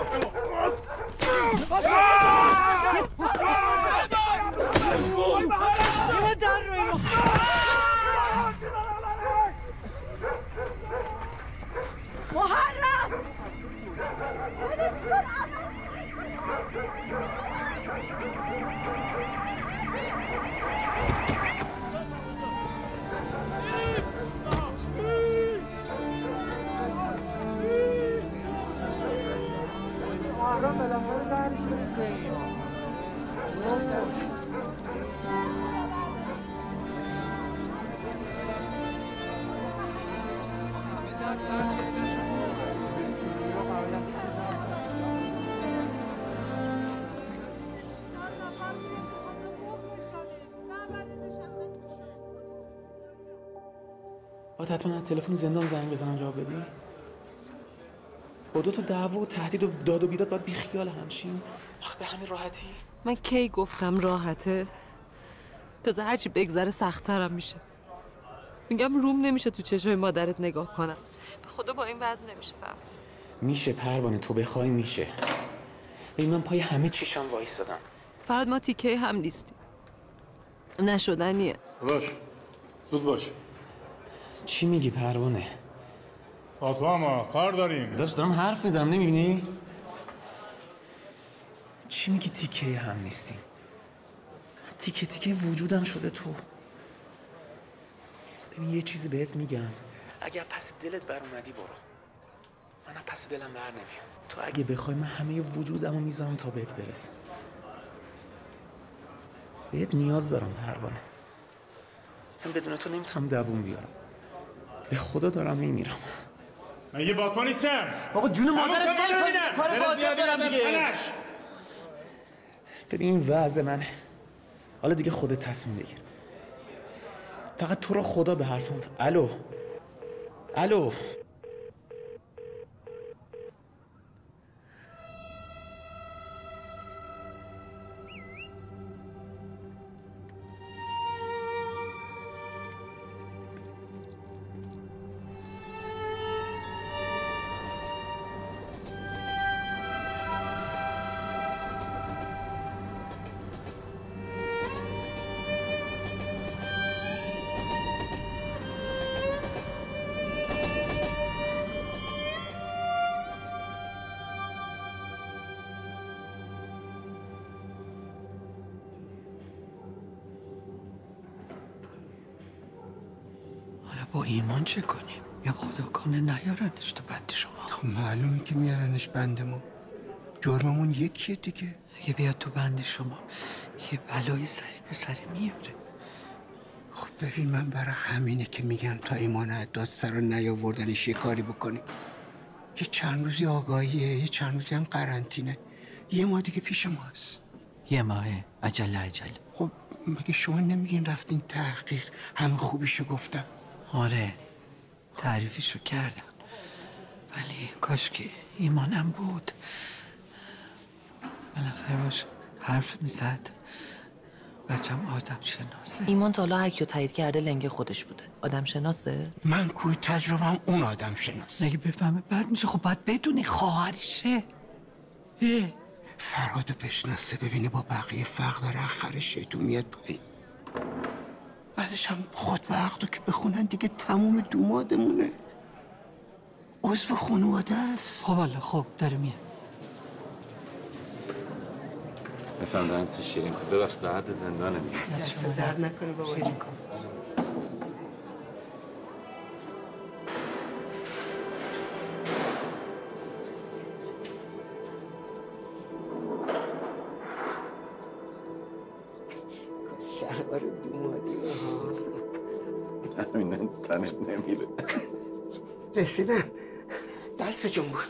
تلفن زندان زنگ بزنم جواب بدی؟ با دو تا دعوا و تهدید و داد و بیداد باید بیخیال همشیم آخ به همین راحتی؟ من کی گفتم راحته؟ تازه هرچی بگذره سختترم میشه. میگم روم نمیشه تو چشمای مادرت نگاه کنم. به خدا با این وضع نمیشه فهم. میشه پروانه تو بخوای میشه. ببین من پای همه چیشم وایستادم. فراد ما تیکه هم نیستیم. نشدنیه. باش. زود باش. چی میگی پروانه؟ با تو اما کار داریم. داشت دارم حرف می‌زنم نمی‌بینی؟ چی میگی تیکه هم نیستیم تیکه تیکه وجودم شده تو. ببین یه چیزی بهت میگم. اگر پس دلت بر اومدی برو. منم پس دلم بر نمیام تو اگه بخوای من همه وجودمو می‌ذارم تا بهت برسم. بهت نیاز دارم پروانه. اصلا بدون تو نمی‌تونم دووم بیارم. به خدا دارم میمیرم. مگه با تو نیستم. بابا جون مادرت. کار بازی دارم دیگه. ببین این وضع منه. حالا دیگه خودت تصمیم بگیر. فقط تو رو خدا به حرفم الو. الو. بندمون. جرممون یکیه دیگه. اگه بیاد تو بند شما یه بلایی سری به سری میاره. خب ببین من برای همینه که میگم تا ایمان از دادسرا نیاوردنش یه کاری بکنیم. یه چند روزی آگاهیه یه چند روزی هم قرنطینه. یه ماه دیگه پیش ماست یه ماهه عجله عجله. خب مگه شما نمیگین رفتین تحقیق؟ همه خوبیشو گفتم. آره تعریفیشو کردم. ولی کاش که ایمانم بود. بالاخره باش حرف می‌زد. بچم آدم شناسه. ایمان تا حالا هر کیو تایید کرده لنگ خودش بوده. آدم شناسه؟ من کوی تجربم اون آدم شناس اگه بفهمه بد میشه؟ خب باید بدونی خواهرشه. اه. فرادو بشناسه ببینه با بقیه فرق داره. آخر شیطون میاد پایین. بعدش هم خود به عقدو که بخونن دیگه تموم دومادمونه. عضو خانواده است. خب حالا خب داره میاد. بفهم دهنت شیرین کن. ببخش در حد زندانه دیگه. دست در نکنه بابا. جون. شلوار دومادی همینه تنت نمیره. رسیدم. جنبون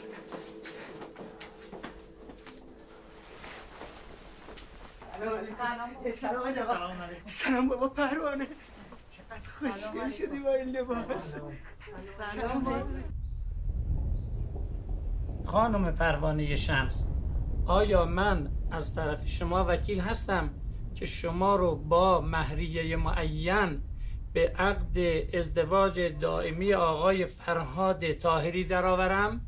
سلام علیکم سلام آقا سلام بابا پروانه چقدر خوشگل شدی با این لباس سلام خانم پروانه شمس آیا من از طرف شما وکیل هستم که شما رو با مهریه معین به عقد ازدواج دائمی آقای فرهاد طاهری درآورم؟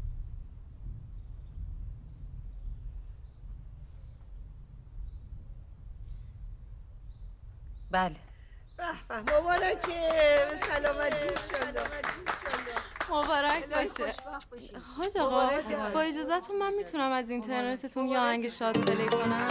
بله. به به مبارکه. به سلامتی مبارک باشه. حاج آقا با اجازهتون من می‌تونم از اینترنتتون یه آهنگ شاد پلی کنم؟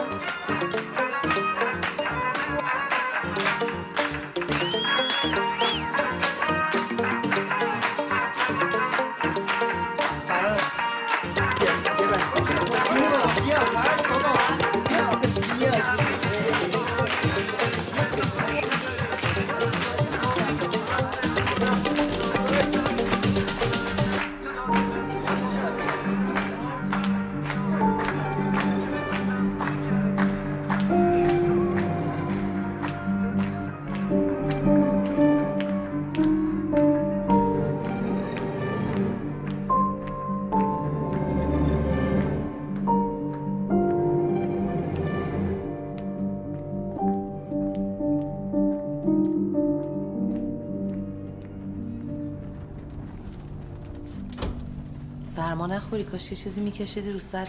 سرما نخوری کاش یه چیزی میکشیدی رو سرت؟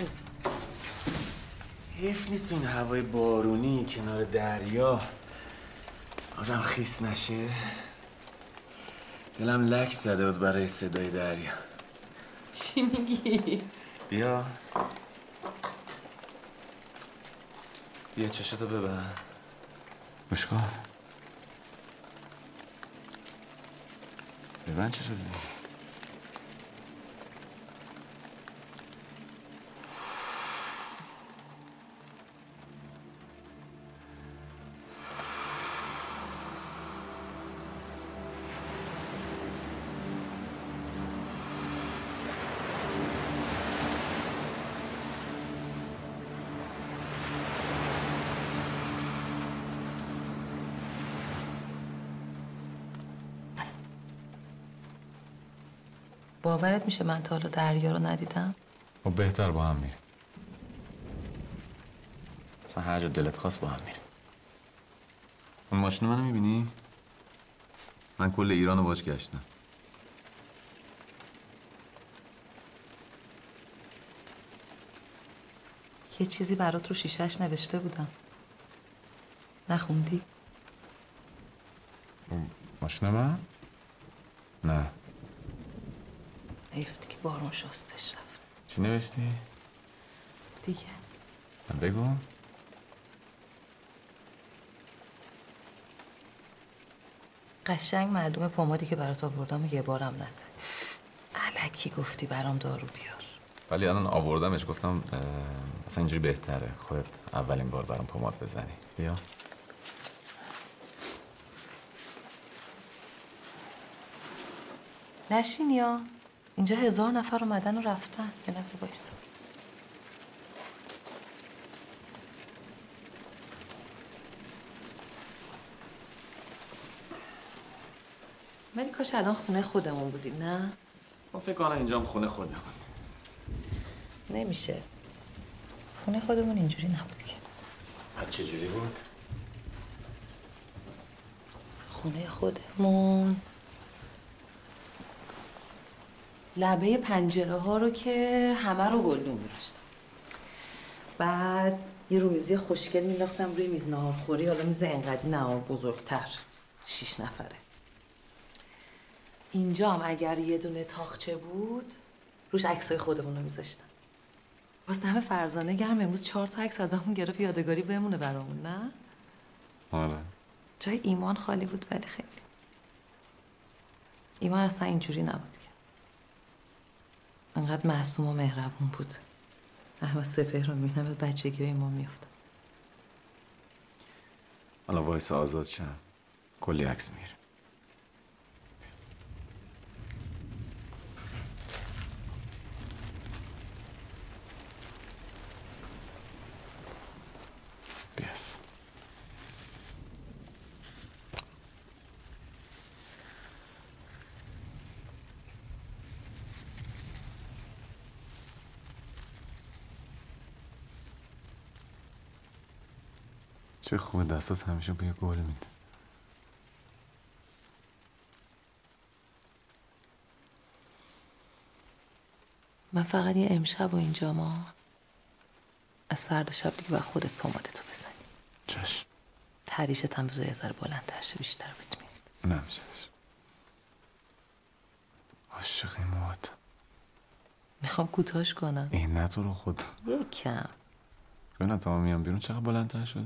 حیف نیست اون هوای بارونی کنار دریا. آدم خیس نشه. دلم لک زده بود برای صدای دریا. چی میگی؟ بیا. بیا چشتو ببن گوش کن به من چه باورت میشه من تا حالا دریا رو ندیدم خب بهتر با هم میریم اصلا هر جا دلت خواست با هم میریم اون ماشین منو می‌بینی؟ من کل ایران رو باش گشتم یه چیزی برات رو شیشش نوشته بودم نخوندی؟ اون ماشین من؟ نه حیف که بارون شستش رفت. چی نوشتی؟ دیگه. من بگو. قشنگ معلومه پمادی که برات آوردم و یه بارم نزد. علکی گفتی برام دارو بیار. ولی الان آوردمش گفتم اصلا اینجوری بهتره خودت اولین بار برام پماد بزنی. بیا. نشین یا اینجا هزار نفر اومدن و رفتن. یه لحظه وایسا. ولی کاش الان خونه خودمون بودیم نه؟ من فکر کنم اینجام خونه خودم نمیشه. خونه خودمون اینجوری نبود که. بعد چه جوری بود؟ خونه خودمون. لبه پنجره ها رو که همه رو گلدون میذاشتم بعد یه رومیزی خوشگل مینداختم روی میز ناهارخوری حالا میز انقدی نهار بزرگتر. شیش نفره. اینجا هم اگر یه دونه تاخچه بود روش عکسای خودمون رو میذاشتم. واسه همه فرزانه گرم امروز چهار تا عکس ازمون گرفت یادگاری بمونه برامون نه؟ آره. جای ایمان خالی بود ولی خیلی. ایمان اصلا اینجوری نبود انقدر معصوم و مهربون بود. اما سپهر رو می‌بینم به بچگی های ایمان میفتم حالا وایس آزاد شم. کلی عکس می‌گیریم چه خوبه دستات همیشه بوی گل میده. من فقط یه امشب و اینجا ما از فردا شب دیگه بر خودت پمادتو بزنی. چشم. تریشت هم بذار یه ذره بلندتر شه بیشتر بهت میاد چشم. عاشق این موهات. می‌خوام کوتاش کنم. این نه تو رو خود. یکم. ببینم تا میام بیرون چقدر بلندتر شده؟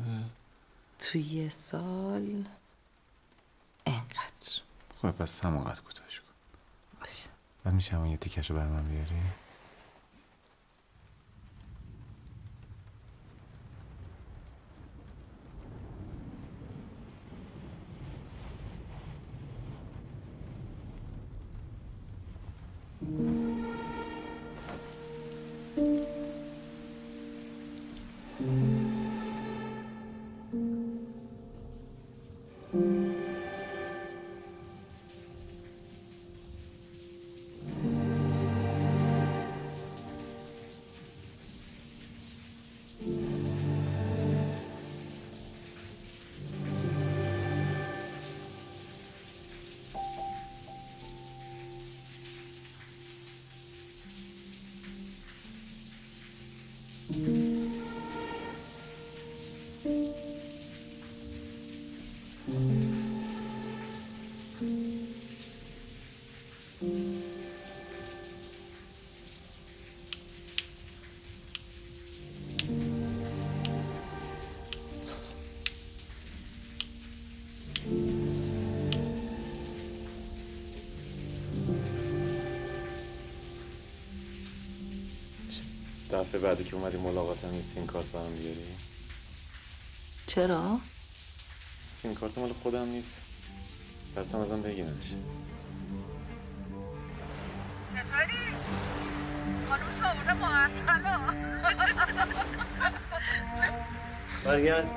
توی یه سال انقدر. خب پس همونقدر کوتاهش کن. باشه. بعد میشه همون یه تیکش رو بر من بیاری؟ دفعه بعدی که اومدی ملاقاتم یه سیم کارت برام بیاری؟ چرا؟ سیم کارت مال خودم نیست. ترسم ازم بگیرنش. چطوری؟ خانم تو آورده با اصلا. برگرد.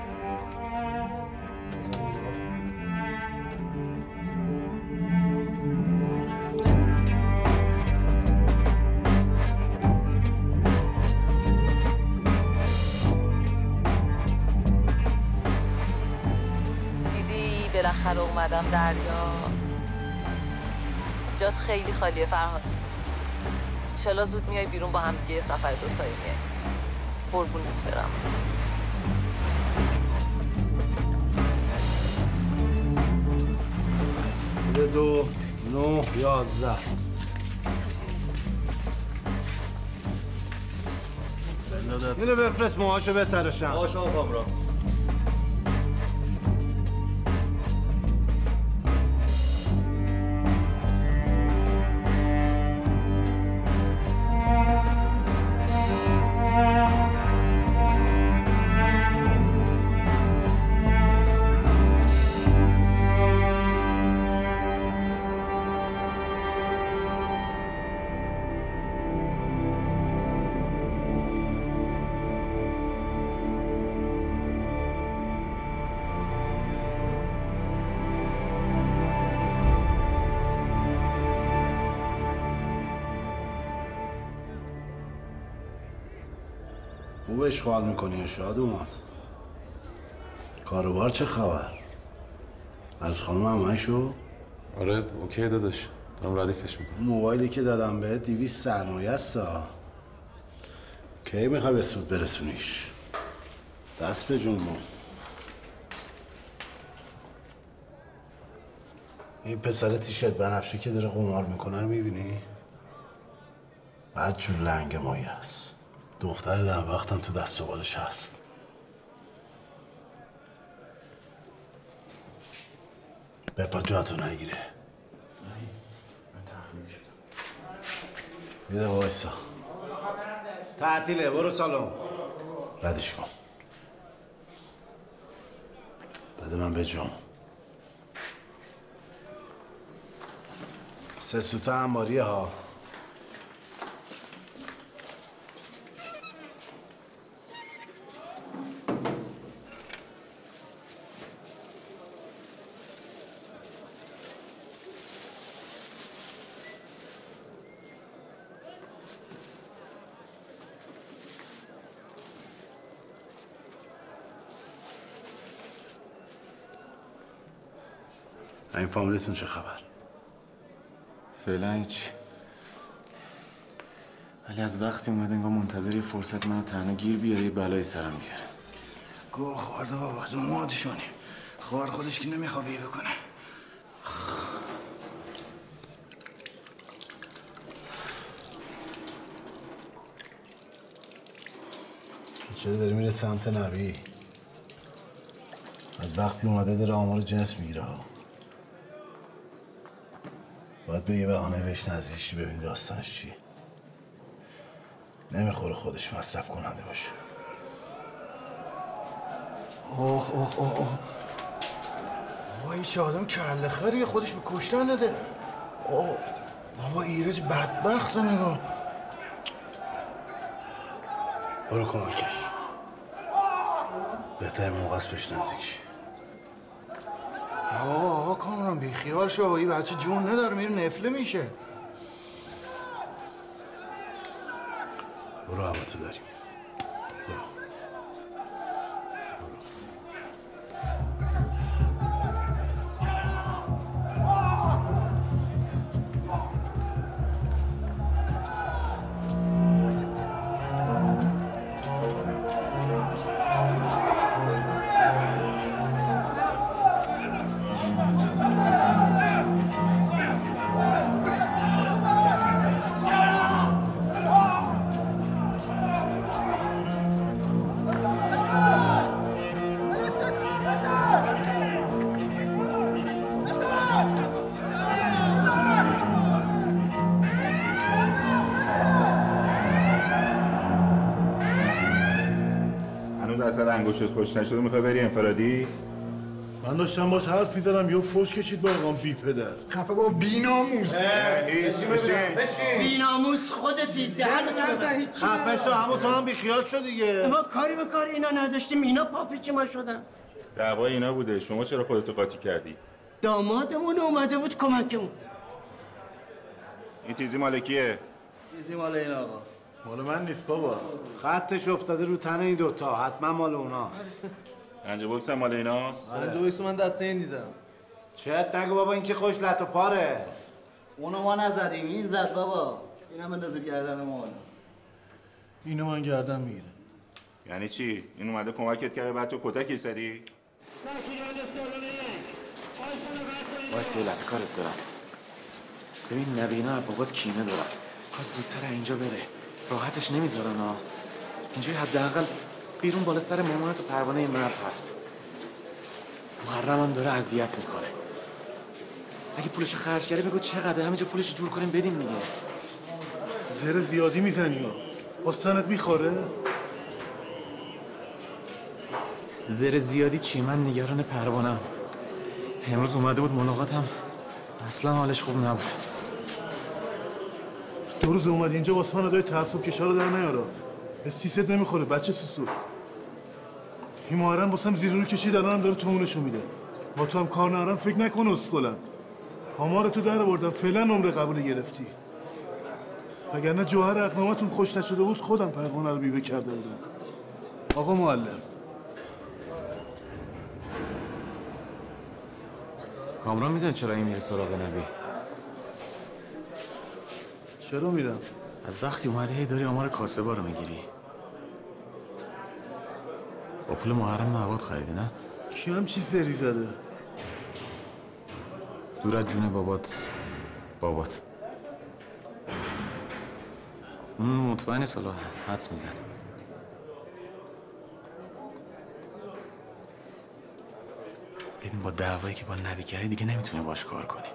اومدم دریا. جات خیلی خالیه فرهاد. انشالله زود میای بیرون با هم دیگه یه سفر دوتایی میای. قربونت برم. دو نه یازده. اینو بفرست موهاشو بتراشم. باشه آقام را خوب اشغال می‌کنی شاد اومد؟ کاروبار چه خبر؟ عرض خانم هم شو؟ آره اوکی داداش. دارم ردیفش می‌کنم. موبایلی که دادم به دیویس سرمایه است. کی می‌خوای به سود برسونیش؟ دست به جنبون این پسر تیشرت بنفشی که داره قمار می‌کنه رو می‌بینی؟ بعد جور لنگ مایه است. دختر در وقتم تو دست و بالش هست بپا جاتو نگیره. بیده وایسا. تعطیله برو سالن. ردش کن. بده من به جام. سه سوتا انباریه ها. این فامیلیتون چه خبر؟ فعلا هیچ. ولی از وقتی اومده انگار منتظر یه فرصت منو تنها گیر بیاره یه بلای سرم بیاره. گو خورده بابا دومادشونی خوار خودش که نمی‌خواد بیه بکنه. چرا داری میره سمت نبی؟ از وقتی اومده داره آمار جنس می‌گیره ها. باید به یه بهانه بهش نزدیک ببینی داستانش چیه. نمی‌خوره خودش مصرف کننده باشه. اوه اوه اوه اوه. بابا این چه آدم کله خریه خودش به کشتن داده. اوه بابا ایرج بدبخت رو نگاه. برو کمکش. بهتر موقع است بهش نزدیک. آقا آقا کامران بیخیال شو. این بچه جون نداره میره نفله میشه. خوش نشده می‌خوای بری انفرادی؟ من داشتم باش حرف می‌زنم یه فوش کشید با آقام بی پدر. خفه با بیناموس. بیناموس خودتی دهنتو بزن خفه شو همون تو هم بیخیال شو دیگه. ما کاری به کار اینا نداشتیم اینا پاپیچی ما شدن. دعوای اینا بوده شما چرا خودتو قاطی کردی؟ دامادمون اومده بود کمکمون. این تیزی مال کیه چیزی مال این آقا. مال من نیست بابا. خطش افتاده رو تن این دوتا. حتما مال اوناست. پنج بکس هم مال اینا؟ پنج بکس من دسته این دیدم. چت نگو بابا این که خوش لط و پاره. اونو ما نزدیم. این زد بابا. این هم اندازه گردن ما. اینو من گردن می‌گیره یعنی چی؟ این اومده کمکت کرده بعد تو کتکی زدی؟ واسه یه لحظه کارت دارم. ببین نبینا بابات کینه دارم. خواست زودتر اینجا بره. راحتش نمی‌ذارن ها اینجوری حداقل بیرون بالا سر مامانت تو پروانه این مرد هست. محرم هم داره اذیت می‌کنه. اگه پولش خرج کرده بگو چقدر همینجا پولش جور کنیم بدیم دیگه. زر زیادی می‌زنی ها باستنت می‌خوره؟ زر زیادی چی؟ من نگران پروانم امروز اومده بود ملاقاتم. اصلا حالش خوب نبود. دو روز اومد اینجا واسه من ادای تعصب کشا رو در نیارا. به سیست نمی‌خوره بچه سوسو محرم باسم زیر رو کشید الانم داره تونشو میده. با تو هم کار نرم فکر نکن اسکلم. آمار تو در بردم فعلا نمره قبول گرفتی. وگرنه جوهر اقنامتون خوش نشده بود خودم پروانه رو بیوه کرده بودم. آقا معلم. کامران می‌دونه چرا این میره سراغ نبی. چرا میرم؟ از وقتی اومده هی داری آمار کاسبا رو می‌گیری. با پول محرم مواد خریدی نه؟ کی هم چی سری زده؟ دور از جون بابات. بابات. اون مطمئن سالا حدس میزن. ببین با دعوایی که با نبی کردی دیگه نمی‌تونه باش کار کنی.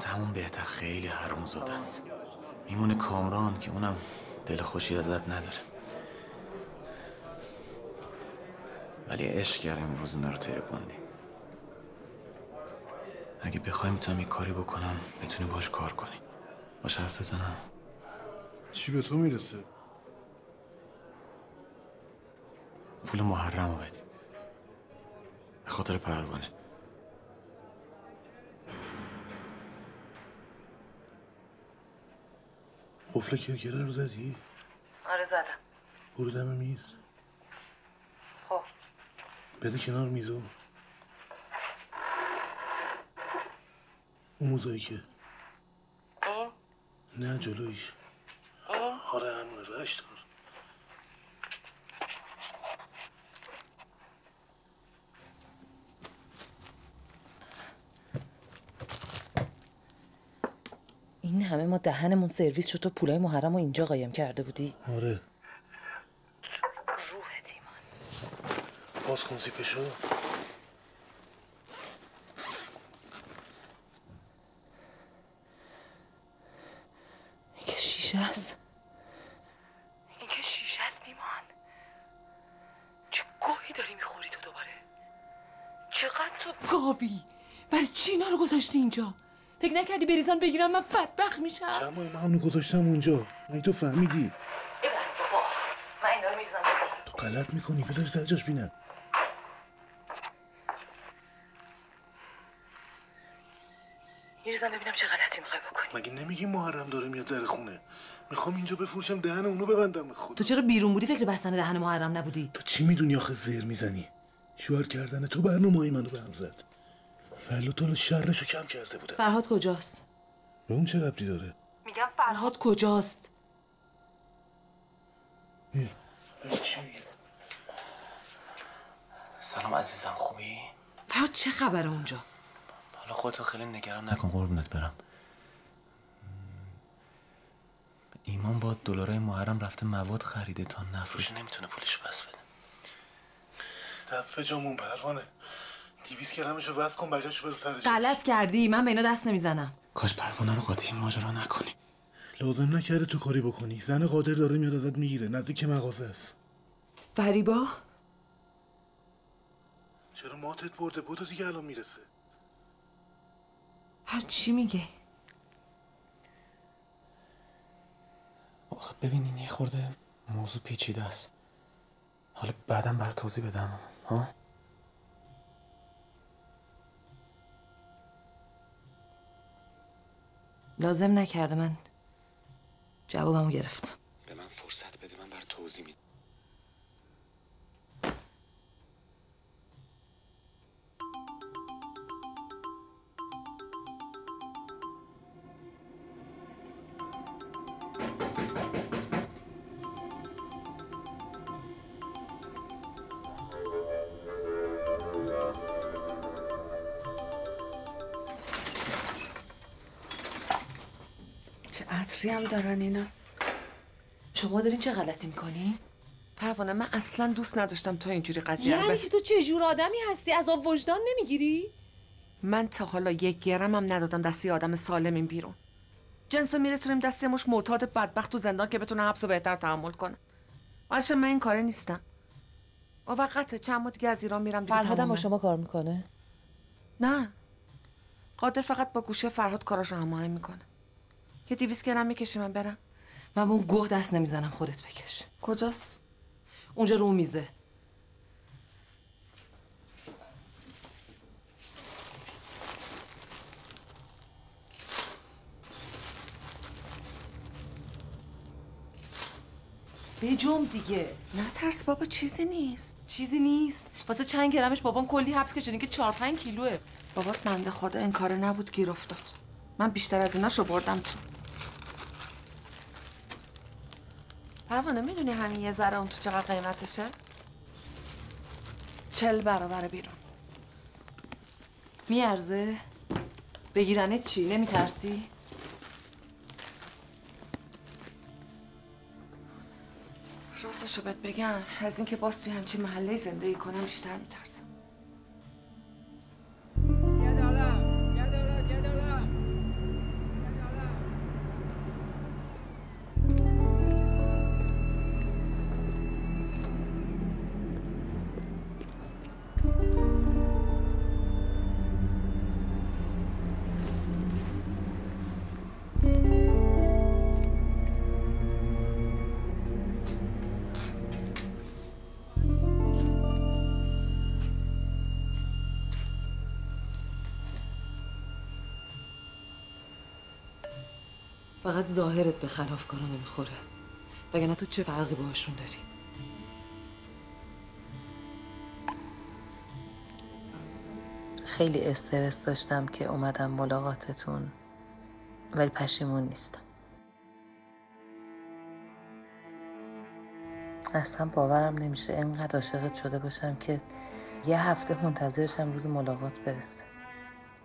و همون بهتر خیلی حروم زاده است. میمونه کامران که اونم دل خوشی ازت نداره. ولی عشق کرد امروز اونا رو ترکوندی اگه بخوای می‌تونم یه کاری بکنم بتونی باش کار کنی. باش حرف بزنم. چی به تو می‌رسه؟ پول محرم رو بدی به خاطر پروانه. قفل کرکره رو زدی؟ آره زدم. برو دم میز. خب. بده کنار میزو. اون موزاییکه این؟ نه جلویش. این؟ آره همونه ورش دار این همه ما دهنمون سرویس شد تو پولای محرم رو اینجا قایم کرده بودی؟ آره. روح دیمان. باز کن زیپشو. این که شیشه است. این که شیشه است ایمان چه گوهی داری می‌خوری تو دوباره؟ چقدر تو گابی برای چی اینا رو گذاشتی اینجا؟ فکر نکردی بریزن بگیرم من بدبخت میشم. چمای من اونو گذاشتم اونجا. مگه تو فهمیدی؟ ببر بابا. من اینا رو میریزم. بگیر تو غلط می‌کنی. بذاری سر جاش بینم. میریزم ببینم چه غلطی می‌خوای بکنی. مگه نمیگی محرم داره میاد در خونه؟ می‌خوام اینجا بفروشم دهن اونو ببندم. خود تو چرا بیرون بودی؟ فکر بستن دهن محرم نبودی. تو چی می‌دونی آخه زیر می‌زنی؟ شوهر کردن تو برنامه منو به هم زد. فعلا تو شرشو کم کرده بودم. فرهاد کجاست؟ به اون چه ربطی داره؟ میگم فرهاد کجاست؟ سلام عزیزم خوبی؟ فرهاد چه خبره اونجا؟ حالا خودتو خیلی نگران نکن قربونت برم. ایمان با دلارای محرم رفته مواد خریده تا نفروشه نمی‌تونه پولش پس بده. دست به جامون پروانه. دیویس گرمشو وز کن بقیهشو بذار سر. غلط کردی من به اینا دست نمی‌زنم. کاش پروانه رو قاطی این ماجرا نکنی. لازم نکرده تو کاری بکنی. زن قادر داره میاد ازت می‌گیره. نزدیک مغازه است. فریبا؟ چرا ماتت برده؟ بودو دیگه الان می‌رسه. هر چی میگه. آخه ببینین یه خورده موضوع پیچیده است. حالا بعدم بر توضیح بدم. ها؟ لازم نکرده من جوابمو گرفتم. به من فرصت بده من بر توضیح میدم. هم دارن اینا شما دارین چه غلطی می‌کنین؟ پروانه من اصلا دوست نداشتم تا اینجوری قضیه یعنی که تو چه جور آدمی هستی عذاب وجدان نمی‌گیری؟ من تا حالا یک گرم هم ندادم دست یه آدم سالم این بیرون جنسو میرسونیم دست یه مش معتاد بدبخت تو زندان که بتونه حبس و بهتر تحمل کنه اصلا من این کاره نیستم موقته چند ماه دیگه از ایران میرم دیگه فرهادم با. شما کار می‌کنه؟ نه قادر فقط با گوشه فرهاد کاراش رو هماهنگ می‌کنه یه دیویس گرم می‌کشه من برم. من به اون گوه دست نمی‌زنم خودت بکش. کجاست؟ اونجا رو میزه. بجم دیگه. نه ترس بابا چیزی نیست. چیزی نیست. واسه چند گرمش بابام کلی حبس کشیدین که چهار پنج کیلوه. بابات بنده خدا این کاره نبود گیر افتاد. من بیشتر از ایناشو بردم تو. پروانه می‌دونی همین یه ذره اون تو چقدر قیمتشه؟ چل برابر بیرون. میارزه بگیرنت چی؟ نمیترسی؟ راستشو بهت بگم از اینکه باز توی همچین محله زندگی کنم بیشتر میترسم. فقط ظاهرت به خلاف کارا نمی‌خوره. وگرنه تو چه فرقی باهاشون داری؟ خیلی استرس داشتم که اومدم ملاقاتتون ولی پشیمون نیستم. اصلا باورم نمیشه اینقدر عاشقت شده باشم که یه هفته منتظرشم روز ملاقات برسه.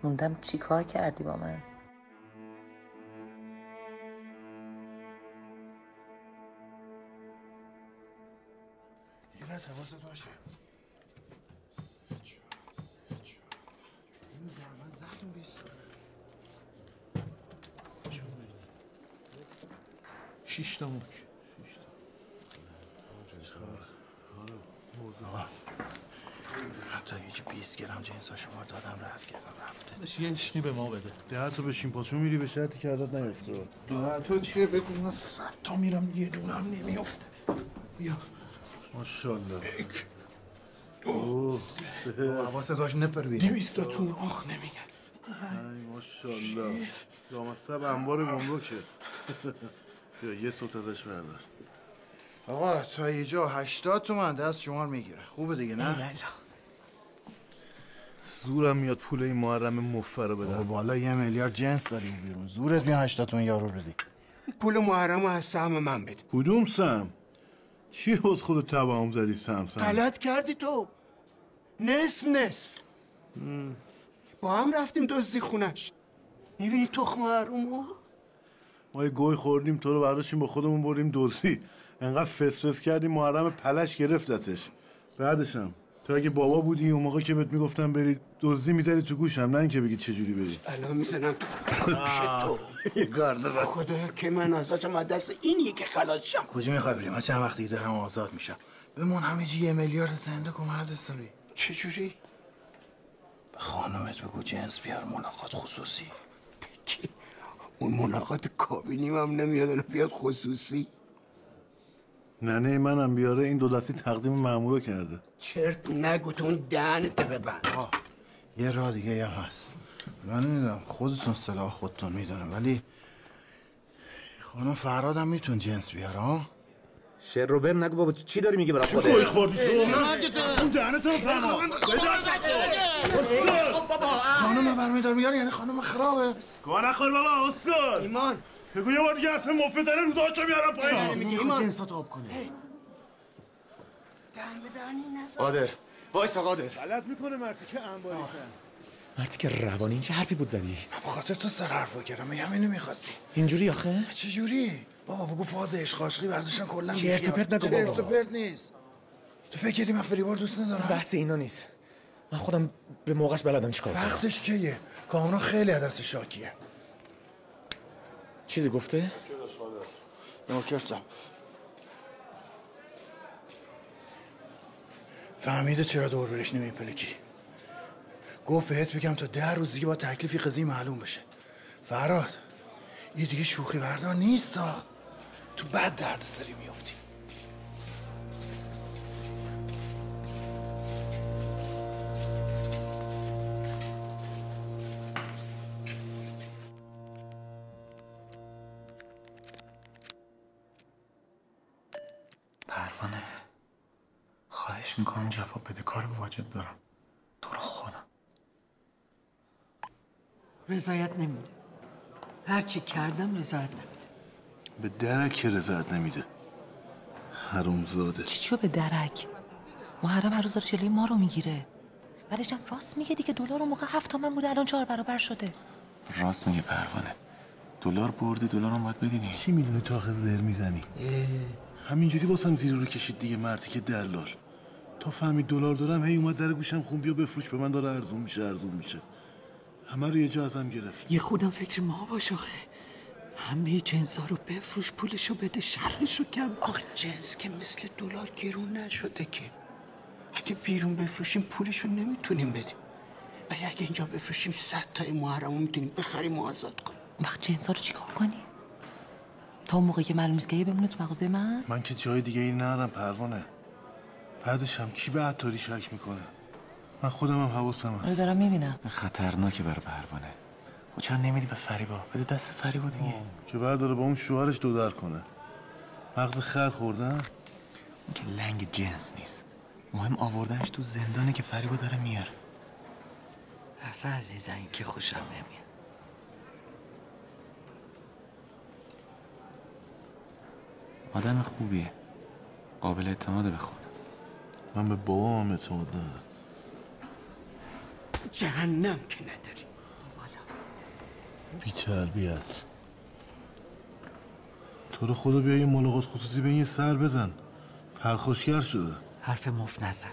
موندم چی کار کردی با من؟ از حواست باشه. من زدم بیست شیش تا موک حتی هیچ 20 گرم جنس شما دادم رفت کردم رفته. یه اشنی به ما بده. ده تا بشین پاشو میری به شرطی که عدد نیفته تو چیه؟ بگو من صد تا میرم یه دونم نمیافته. بیا. ماشاءالله. یک دو سه. حواست داشت نپر بیرون دویست تا تون آخ نمیگن ای ماشاءالله. دامستب انبار گمرکه. بیا یه صوت ازش بردار. آقا تا یه جا هشتاد تومن دست شما می‌گیره. خوبه دیگه نه؟ زورم میاد پول این محرم مفر رو بدم. بالا یه میلیارد جنس داریم بیرون. زورت میاد هشتاد تومن یارو بدی. پول محرم رو از سهم من بده. کدوم سم چی از خود تباهم زدی سم سم؟ غلط کردی تو. نصف نصف. با هم رفتیم دزدی خونش. می‌بینی تخم حرومو؟ ما یه گوی خوردیم تو رو برداشتیم با خودمون بریم دوزی انقدر فس فس کردیم محرم پلش گرفتتش. بعدشم تو اگه بابا بودی اون موقع که بهت می‌گفتم برید دزدی می‌زنی تو گوشم نه اینکه بگی چجوری بری. الان می‌زنم. تو تو گارد راست. خدا که من آزادم از دست اینیه که خلاص شم کجا می‌خوای بریم؟ من چند وقتی دارم آزاد میشم. بمون همه جی یه میلیارد زنده کن مرد حسابی. چجوری؟ خانمت بگو جنس بیار ملاقات خصوصی. اون ملاقات کابینیم هم نمیاد الان بیاد خصوصی. ننه منم بیاره این دو دستی تقدیم مامور رو کرده. چرت نگو تو اون دهنت ببند. یه راه دیگه هم هست. من نمی‌دونم خودتون صلاح خودتون می‌دونم ولی خانم فراد هم میتون جنس بیاره ها؟ شعر رو ول نگو بابا چی داری میگی برای خودت؟ گوی خوردی؟ اون دهنتو رو فهمم خانم برمیدار میاره یعنی خانم خرابه. گوه نخور بابا اسکار ایمان. بگو یه بار دیگه اصلا مفت زنه رو داشتو میارم پایین. میگه ایمان. جنسات آب کنه قادر. وایسا قادر. غلط می‌کنه مردی که انباری مردی که روانی این چه حرفی بود زدی؟ بخاطر تو سر حرفا کردم میگم اینو می‌خواستی. اینجوری آخه؟ چه جوری؟ بابا بگو فاز عشق عاشقی برداشتن کلا و پرت نگو بابا. و پرت نیست. تو فکر کردی من فریبار دوست ندارم؟ بحث اینا نیست. من خودم به موقعش بلدم چیکار کنم. وقتش کیه؟ کامران خیلی از دست شاکیه. چیزی گفته؟ نوکرتم. فهمیده چرا دور برش نمیپلکی. گفت بهت بگم تا ده روز دیگه با تکلیفی قضیه معلوم بشه فراد یه دیگه شوخی بردار نیست. تو بد درد سری میافتی رضایت نمیده. هرچی کردم رضایت نمیده. به درک که رضایت نمیده. حرومزاده چی به درک؟ محرم هر روز داره جلوی ما رو می‌گیره. بعدش هم راست میگه دیگه دلار اون موقع هفت تومن بوده الان چهار برابر شده. راست میگه پروانه. دلار بردی دلار هم باید بدی دیگه چی می‌دونی تو آخه زر می‌زنی؟ همینجوری واسم زیر رو کشید دیگه مردی که دلال. تا فهمید دلار دارم هی اومد در گوشم خون بیا بفروش به من داره ارزون میشه ارزون میشه. همه رو یه جا ازم گرفت. یه خودم فکر ما باش آخه. همه جنس ها رو بفروش پولشو بده شرشو کم. آخه جنس که مثل دلار گرون نشده که. اگه بیرون بفروشیم پولشو نمی‌تونیم بدیم. ولی اگه اینجا بفروشیم صد تای محرم رو می‌تونیم بخریم و آزاد کنیم. وقت جنسا رو چیکار کنی؟ تا اون موقع که معلوم نیست که یه بمونه تو مغازه من؟ من که جای دیگه ای نرم پروانه. بعدش هم کی به عطاری شک می‌کنه؟ من خودم هم حواسم آره هست دارم می‌بینم. خطرناکه برای پروانه. خب چرا نمیدی به فریبا؟ بده دست فریبا دیگه. که برداره با اون شوهرش دو در کنه. مغز خر خوردن این که لنگ جنس نیست. مهم آوردنش تو زندانه که فریبا داره میاره. اصلا عزیزا این که خوشم نمیاد. آدم خوبیه. قابل اعتماده به خود. من به بابام اعتماد ندارم. جهنم که نداری. بی تربیت. تو رو خدا بیا یه ملاقات خصوصی به این یه سر بزن. پرخوشگر شده. حرف مف نزن.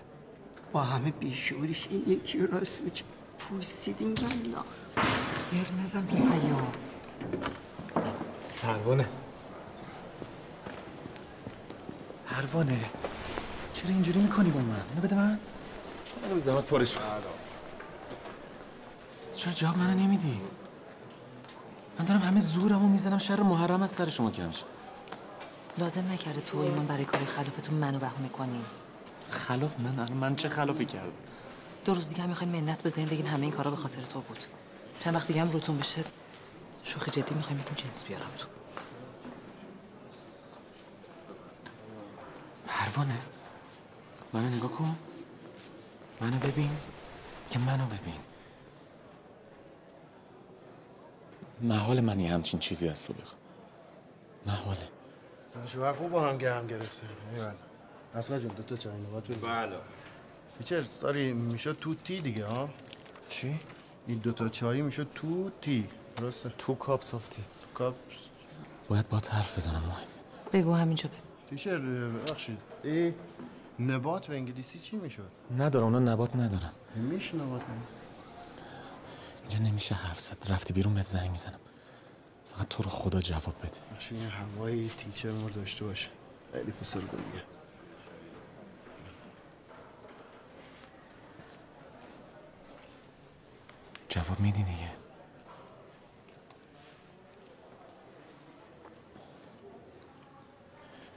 با همه بیشوریش این یکی رو راست میگه پوسیدیم والله زیر نزن بی حیا. پروانه. پروانه چرا اینجوری می‌کنی با من؟ اینو بده من. به زحمت پرش کن چرا جواب منو نمیدی؟ من دارم همه زورمو می‌زنم شر محرم از سر شما کم شه. لازم نکرده تو ایمان برای کار خلافتون منو بهونه کنی. خلاف من؟ من چه خلافی کردم؟ دو روز دیگه هم می‌خوایم منت بزنیم بگین همه این کارا به خاطر تو بود. چند وقت دیگه هم روتون بشه. شوخی جدی می‌خوایم یکم جنس بیارم تو. پروانه منو نگاه کن. منو ببین. که منو ببین. محال من یه همچین چیزی از تو بخوام. محاله زن شوهر خوب با هم گرم گرفته. ایوان اصلا جون دو تا چای نوبت بله. teacher sorry میشه two tea دیگه ها؟ چی؟ این دو تا چایی میشه two tea. درسته. two cups of tea cup. باید باهات حرف بزنم مهم. بگو همینجا بگو. teacher ببخشید. این نبات به انگلیسی چی می‌شد؟ ندارم اونا نبات ندارن. میشه نبات نه؟ اینجا نمیشه حرف زد. رفتی بیرون بهت زنگ می‌زنم. فقط تو رو خدا جواب بده. بخشید یه هوای teacher ما داشته باشه. خیلی پسر گلیه جواب میدی دیگه.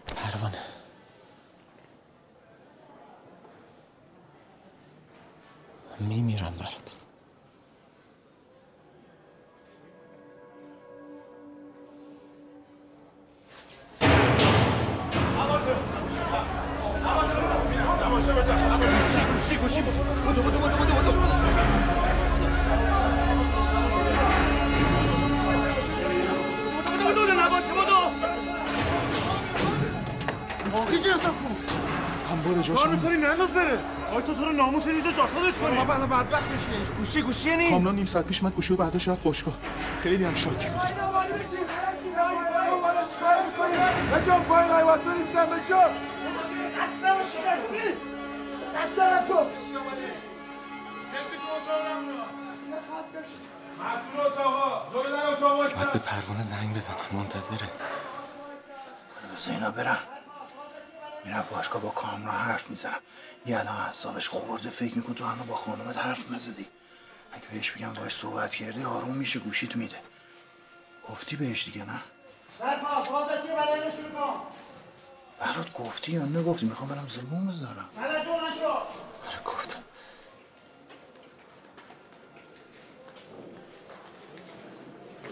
پروانه. میمیرم برات. کار می‌کنی ننداز بره آی تو تو رو ناموس اینجا جاسادش کنی. ما بعد بدبخت میشی. گوشی گوشی نیست. کاملا نیم ساعت پیش من گوشی رو برداشت رفت باشگاه. خیلی هم شاکی بود. بچه پایین قیبت تو نیستم بچه دستم تو. باید به پروانه زنگ بزنم. منتظره. بذار اینا برم میرم باشگاه با کامران حرف می‌زنم. یه الان حسابش خورده فکر میکن تو هنو با خانومت حرف نزدی. اگه بهش بگم باش صحبت کردی آروم میشه گوشیت میده. گفتی بهش دیگه نه؟ فراد گفتی یا نگفتی؟ می‌خوام برم زبون بذارم. آره گفتم.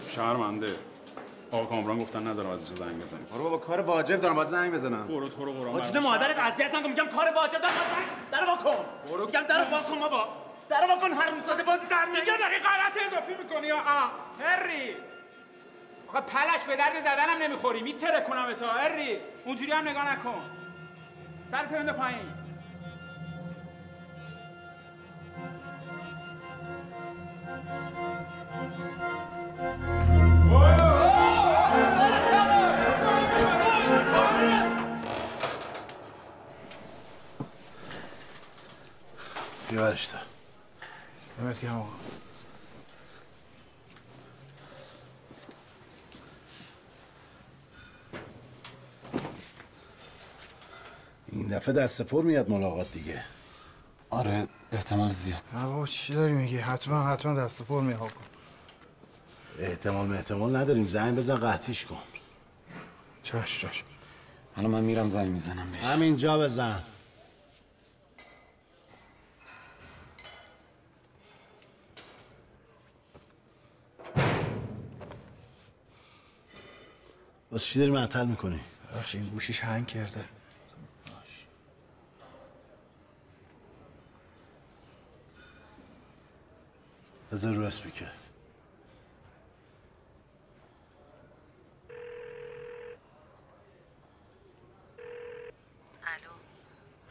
شهرمنده آقا کامران گفتن نذارم ازش زنگ بزنی برو بابا کار واجب دارم باید زنگ بزنم. برو تو رو قرآن واجد مادرت اذیت نکن میگم کار واجب دارم باید زنگ در واکن برو. میگم در واکن بابا. در واکن هر روزاده بازی در یا داری غلط اضافی می‌کنی آقا. هری. آقا پلش به درد زدنم نمی‌خوری. میتره کنم تا هری. اونجوری هم نگاه نکن. سرت بنده پایین. بیارش تا. دمت گرم آقا این دفعه دست پر میاد ملاقات دیگه. آره احتمال زیاد. نه بابا چی داری میگی؟ حتما حتما دست پر میاد آقا احتمال احتمال نداریم. زنگ بزن قطعیش کن. چش چش. حالا من میرم زنگ می‌زنم بهش. همینجا بزن. بس چی داری معطل می‌کنی؟ بخش این گوشیش هنگ کرده. بذار رو اسپیکر.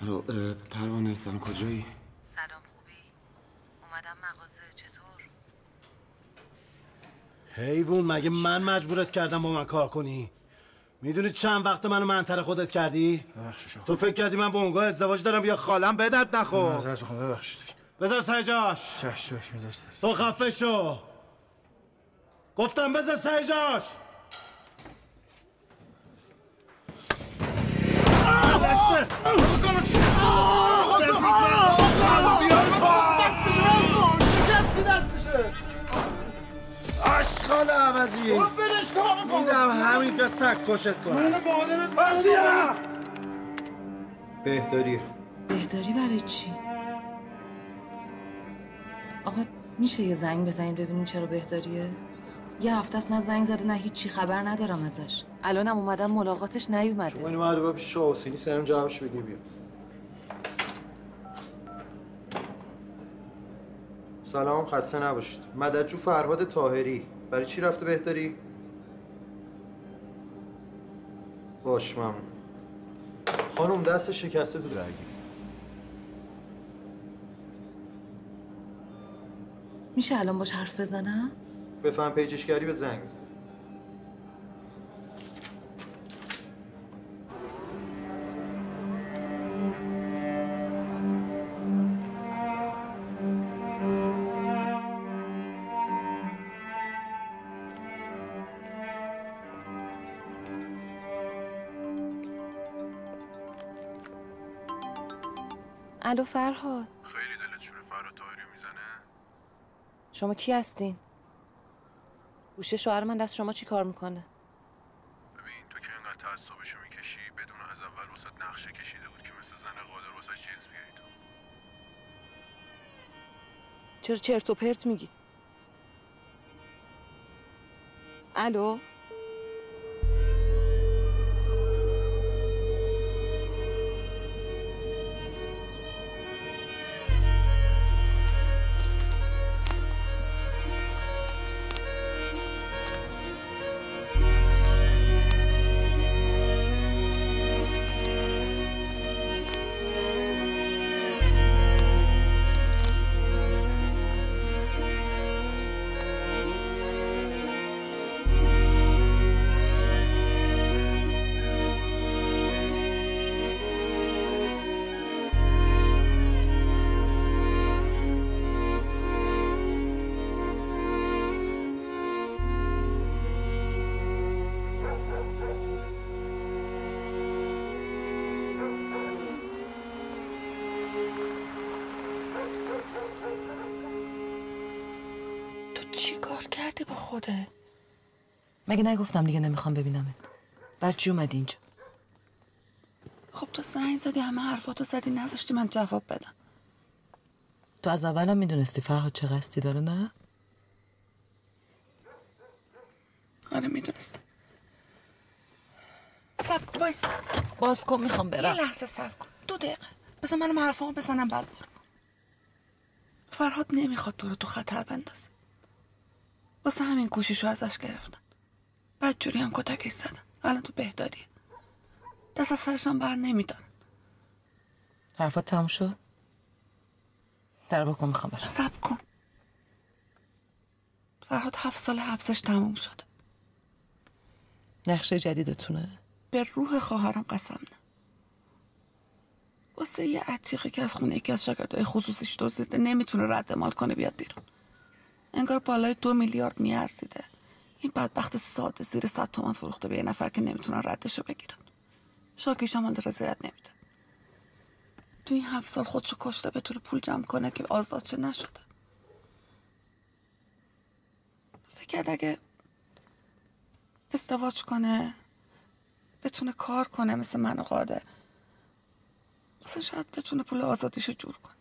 الو. پروانه سلام کجایی؟ سلام خوبی؟ اومدم مغازه چطور؟ حیوون مگه من مجبورت کردم با من کار کنی؟ می‌دونی چند وقت منو منتر خودت کردی؟ تو فکر کردی من با اونگاه ازدواج دارم یا خالم بدرد نخور. معذرت می‌خوام ببخشید. بذار سر جاش. چش چش تو خفه شو. گفتم بذار سر جاش. اشکال عوضی. میدم همینجا سگ کشت کنم. بهداری. بهداری. برای چی؟ آقا میشه یه زنگ بزنین ببینین چرا بهداریه؟ یه هفته است نه زنگ زده نه هیچی خبر ندارم ازش. الانم اومدم ملاقاتش نیومده. شما اینو با پیش شاه حسینی سرم جوابش بگی بیا. سلام خسته نباشید. مددجو فرهاد تاهری برای چی رفته بهتری؟ باش ممنون خانم دست شکسته تو درگیری میشه الان باش حرف بزنم؟ بفهم پیجشگری به زنگ بزن الو فرهاد خیلی دلت شوره فراد تاهری می‌زنه شما کی هستین؟ گوشه شوهر من دست شما چی کار می‌کنه؟ ببین تو که اینقدر تعصبشو می‌کشی بدون از اول واسه نقشه کشیده بود که مثل زن قادر واسه چیز بیای تو چرا چرت و پرت میگی؟ الو؟ مگه نگفتم دیگه نمی‌خوام ببینمت؟ بر چی اومدی اینجا؟ خب تو زنگ زدی همه حرفاتو زدی نذاشتی من جواب بدم. تو از اولم می‌دونستی فرهاد چه قصدی داره نه؟ آره می‌دونستم. سب کن وایس. باز کن می‌خوام برم. یه لحظه سب کن. دو دقیقه. بذار منم حرفامو بزنم بعد برو فرهاد نمی‌خواد تو رو تو خطر بندازه. واسه همین گوشیشو ازش گرفتن بعد جوری هم کتکش زدن. الان تو بهداریه دست از سرش هم بر نمیدارن. حرفات تموم شد؟ در بکن می‌خوام برم. سب کن. فرهاد هفت سال حبسش تموم شده نقشه جدیدتونه؟ به روح خواهرم قسم نه. واسه یه عتیقه که از خونه یکی از شاگردای خصوصیش دزدیده نمی‌تونه رد مال کنه بیاد بیرون. انگار بالای دو میلیارد میارزیده. این بدبخت ساده زیر صد تومن فروخته به یه نفر که نمی‌تونن ردشو بگیرن. شاکیش هم حال رضایت نمیده. تو این هفت سال خودشو کشته بتونه پول جمع کنه که آزاد چه نشده. فکر اگه ازدواج کنه بتونه کار کنه مثل من و قادر مثلا شاید بتونه پول آزادیشو جور کنه.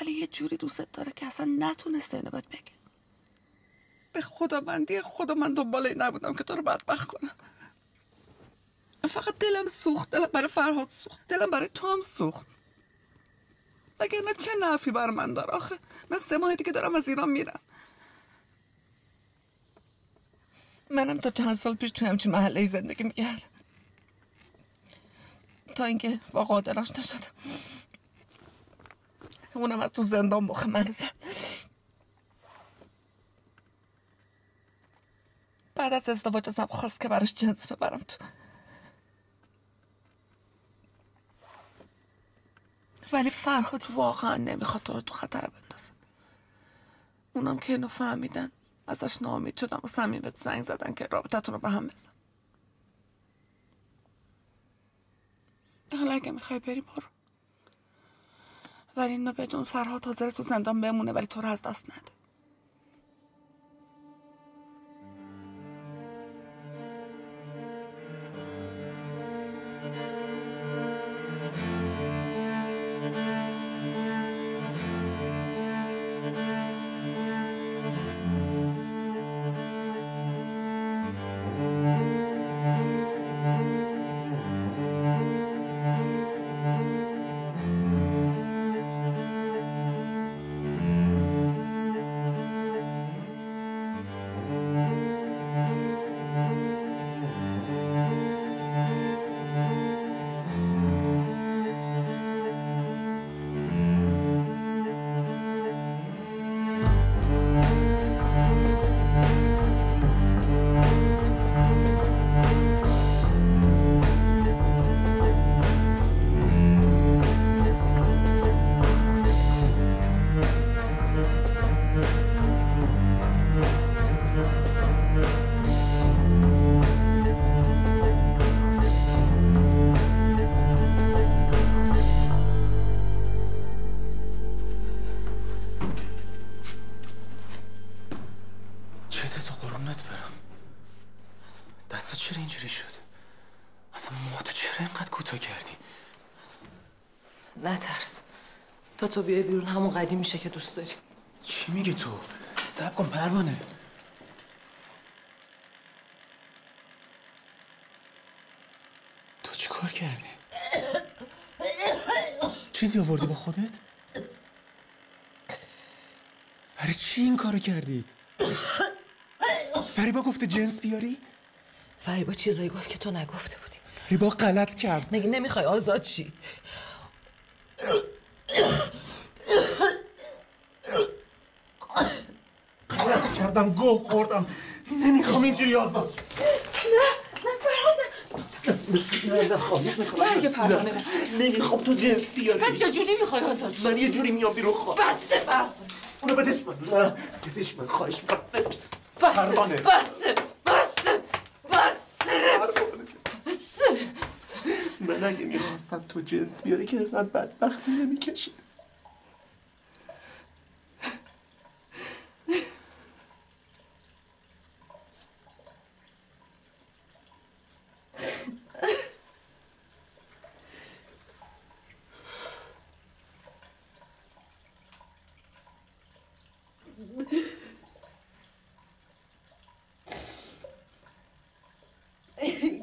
ولی یه جوری دوستت داره که اصلا نتونسته اینو بهت بگه. به خدا من دیگه خدا من دنبال این نبودم که تو رو بدبخت کنم. فقط دلم سوخت دلم برای فرهاد سوخت دلم برای تو هم سوخت. وگرنه چه نفی بر من داره؟ آخه من سه ماه دیگه دارم از ایران میرم. منم تا چند سال پیش تو همچین محله زندگی می‌کردم. تا اینکه با قادر آشنا شدم اونم از تو زندان مخ من زد بعد از ازدواج ازم خواست که براش جنس ببرم تو. ولی فرهاد واقعا نمی‌خواد تو رو تو خطر بندازه. اونم که اینو فهمیدن. ازش ناامید شدم و سمیم بهت زنگ زدن که رابطتون رو به هم بزن. حالا اگه می‌خوای بری برو. ولی اینو بدون فرهاد حاضر تو زندان بمونه ولی تو رو از دست نده. تو بیای بیرون همون قدیم میشه که دوست داری. چی میگه تو؟ سب کن پروانه. تو چی کار کردی؟ چیزی آوردی با خودت؟ برای چی این کارو کردی؟ فریبا گفته جنس بیاری؟ فریبا چیزایی گفت که تو نگفته بودی. فریبا غلط کرد. مگه نمی‌خوای آزاد شی؟ غلط کردم گوه خوردم. نمی‌خوام اینجوری آزاد نه نه خواهش می‌کنم. برگ پروانه نه، نمی‌خوام تو جنس بیاری. پس چجوری می‌خوای آزاد من یه جوری میام بیرون خواه بسه پروانه اونو بدش من. نه بدش من. خواهش می‌کنم. بسه پروانه. بسه بسه بسه من اگه می‌خواستم تو جنس بیاری که من بدبختی نمی‌کشید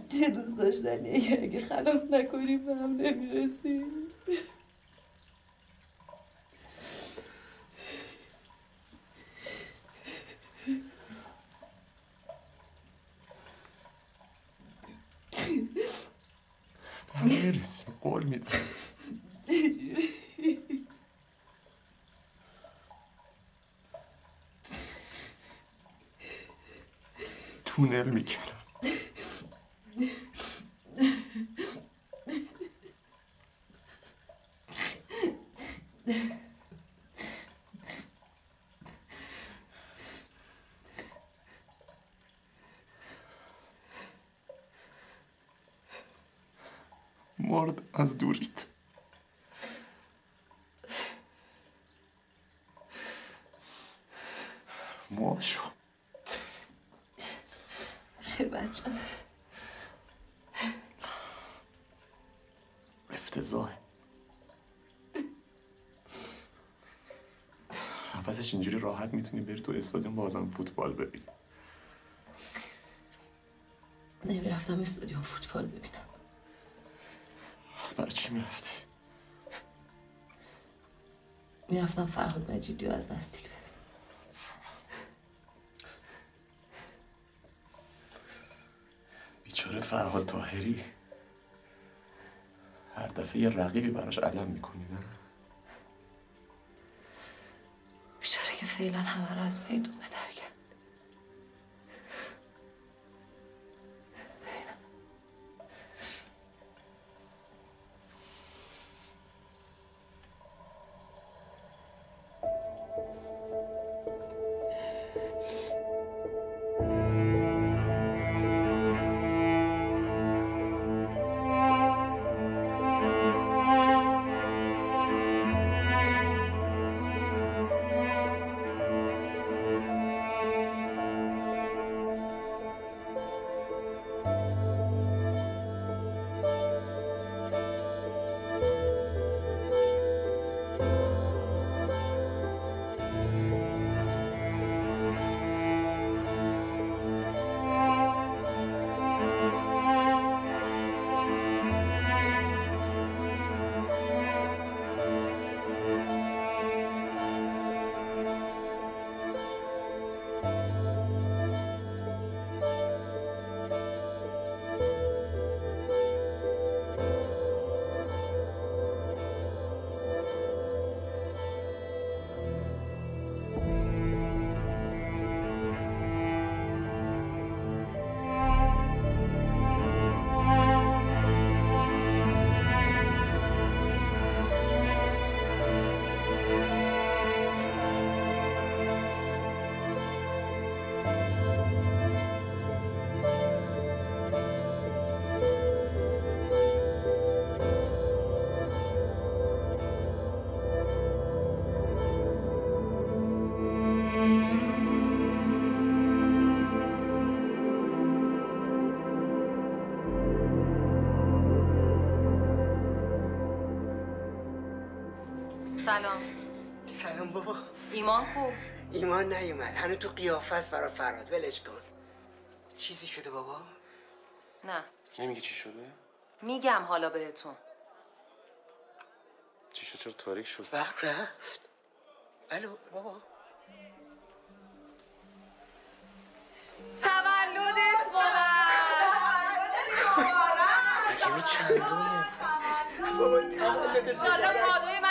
چه دوست داشتنیه اگه خلاف نکنیم به هم نمی‌رسیم می‌رسیم قول تونل می‌کنم مرد از دوریت ماشو خیلی بد شد افتضاح. عوضش اینجوری راحت می‌تونی بری تو استادیوم بازم فوتبال ببینی. نمی‌رفتم استادیوم فوتبال ببینم. چی می‌رفتی؟ می‌رفتم فرهاد مجیدی از نزدیک ببینم بیچاره فرهاد تاهری هر دفعه یه رقیبی براش علم می‌کنی نه؟ بیچاره که فعلا همه رو از میدون به سلام. سلام بابا. ایمان کو؟ ایمان نیومد. هنو تو قیافه است برا فراد ولش کن. چیزی شده بابا؟ نه. نمیگی چی شده؟ میگم حالا بهتون. چی شد؟ چرا تاریک شد؟ برق رفت. الو بابا. تولدت مبارک. چندمه انشالله کادوی منم یه ماه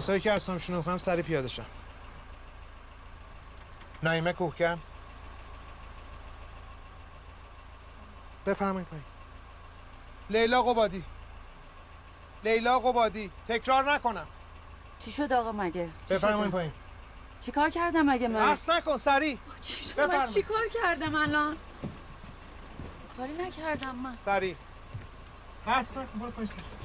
کسایی که رو بخونم سری پیاده شن نایمه کوهکن. بفرمایید پایین. لیلا قبادی. لیلا قبادی. تکرار نکنم. چی شد آقا مگه؟ بفرمایید؟ پایین. چی کار کردم مگه من؟ بس نکن سری من. چی کار کردم الان؟ کاری نکردم من. سری بس نکن برو پایین سری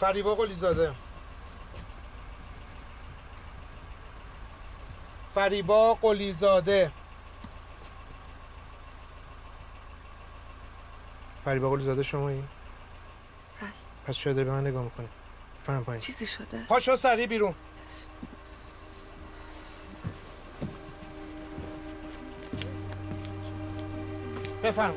فریبا قلی زاده. فریبا قلی زاده. فریبا قلی زاده شمایی؟ پس چرا داری به من نگاه می‌کنی؟ فهم پایین. چیزی شده؟ پاشو سری بیرون. بفرم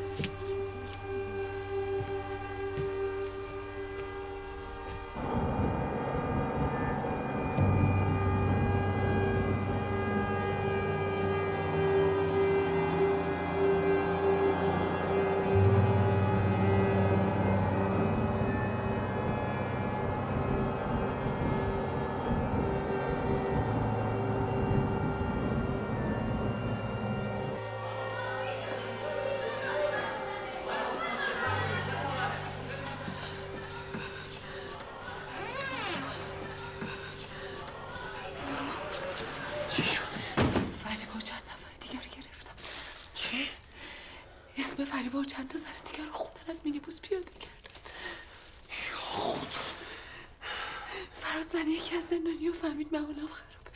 اسم فریبا و چند تا زن دیگر رو خوندن از مینیبوس پیاده کردن. خود فراد زن یکی از زندانی فهمید معمولم خرابه.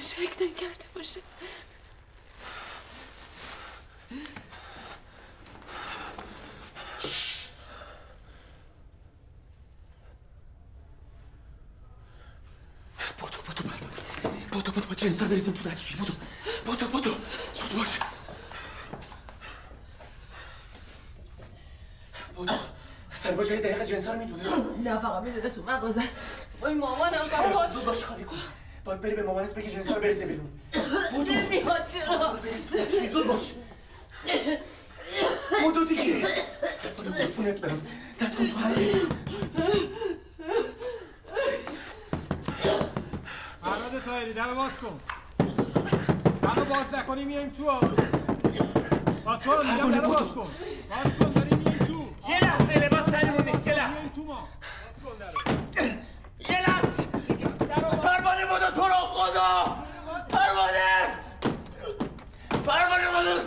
شک نکرده باشه. بودو بودو با جنسا بریزم تو دستشویی؟ بودو بودو بودو زود باش بودو فریبا جای دقیق جنسا رو می‌دونه نه فقط می‌دونه تو مغازه است وای مامانم فرهاد زود باش خالی کن. باید بری به مامانت بگی جنسا رو بریزه بیرون. بودو. نمیاد چرا؟ زود باش. بودو دیگه. بودو برم دست کن تو هر فراد تایری در باز کن. در باز نکنی میایم تو ها با تو میگم در باز کن داریم میایم تو یه لحظه لباس سرمون نیست یه لحظه تو ما باز کن درو. یه لحظه پروانه بودو تو رو خدا پروانه پروانه بودو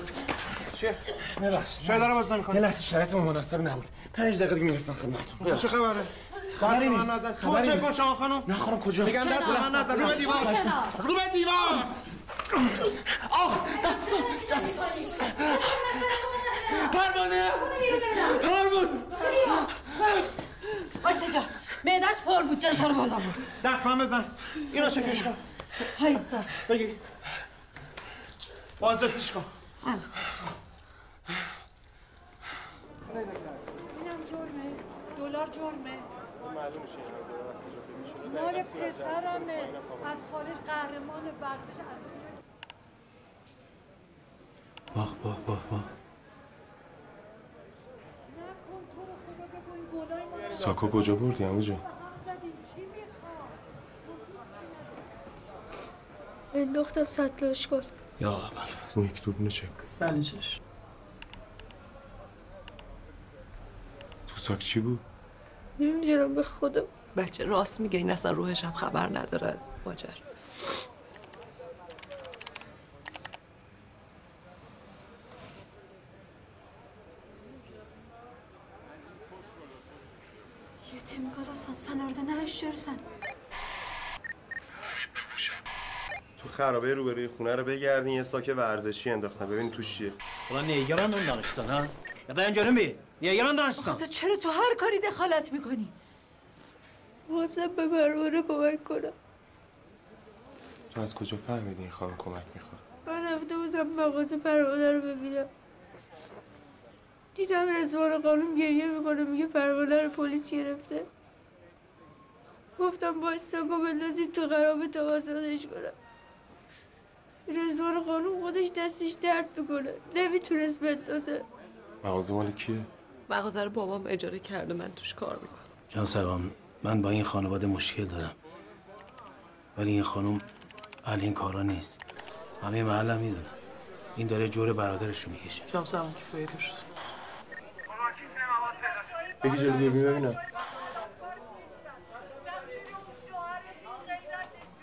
چه؟ ببخش چرا داره باز نمی‌کنی؟ یه لحظه شرایطمون مناسب نبود. پنج دقیقه دیگه می‌رسن خدمتتون. تو چه خبره؟ خبری دست نیست. نزن. تو خبری چه نیست. کن شما خانم؟ نه خانم کجا؟ میگم دست من نزن. رو به دیوار. رو به دیوار. آه دست پروانه. پروانه. وایستا جا معدش پر بود جنس رو بالا برد. دست من بزن. اینو چکش کن. هایستا بگی. بازرسیش کن. الان. اینم جرمه. دلار جرمه. معلوم میشه مال پسرمه. از خارج قهرمان ورزش از اونجا. باه باه باه باه ساکو کجا بردی همو جان انداختم سطل اشکال یا اول اون یک دوربینو چک بله چش تو ساک چی بود نمی‌دونم به خودم بچه راست میگه این اصلا روحش هم خبر نداره از ماجر Yetim kalasan sen orada ne yaşıyorsun? تو خرابه روبروی خونه رو بگردین یه ساک ورزشی انداختن ببین توش چیه Ulan niye yalandan danışsan ha? Ya da önce bir. Yalan danışsan? تو چرا تو هر کاری دخالت می‌کنی؟ واسه به پروانه کمک کنم. تو از کجا فهمیدی این خانم کمک می‌خواد؟ من رفته بودم مغازه پروانه رو ببینم. دیدم رزوان خانم گریه می‌کنه میگه پروانه رو پلیس گرفته. گفتم باید ساکو بندازید تو تا آزادش کنم. رزوان خانم خودش دستش درد می‌کنه. نمی‌تونست بندازه. مغازه مال کیه؟ مغازه رو بابام اجاره کرده من توش کار می‌کنم. جان سرام من با این خانواده مشکل دارم. ولی این خانم اهل این کارا نیست. همه محلم می‌دونن. این داره جور برادرش رو می‌کشه. جام سلام کفایه تو شد بگی جلو ببینم.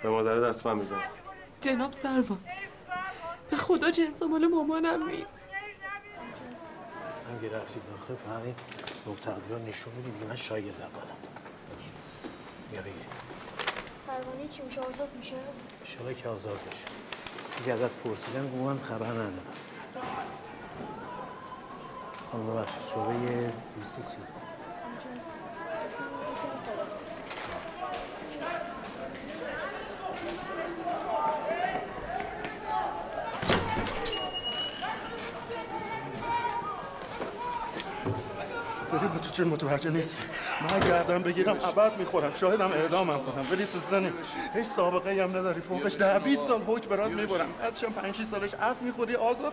به مادر دست من بزن. جناب سروان به خدا جنس مال مامانم نیست. اگه رفتی داخل فهمی مبتقدی ها نشون میدی میگه من در دارم بیا بگیر پروانه چی میشه؟ آزاد میشه؟ شاید که آزاد بشه. چیزی ازت پرسیدم که من خبر ندارم. بله. خانم ببخشید شعبه 230 چون متوجه نیست. من گردم بگیرم عبد می‌خورم. شاهدم اعدامم کنم. ولی تو زنی. هیچ سابقه ای هم نداری. فوقش ده 20 سال حکم برات می‌برم. بعدشم 5 سالش عف می‌خوری آزاد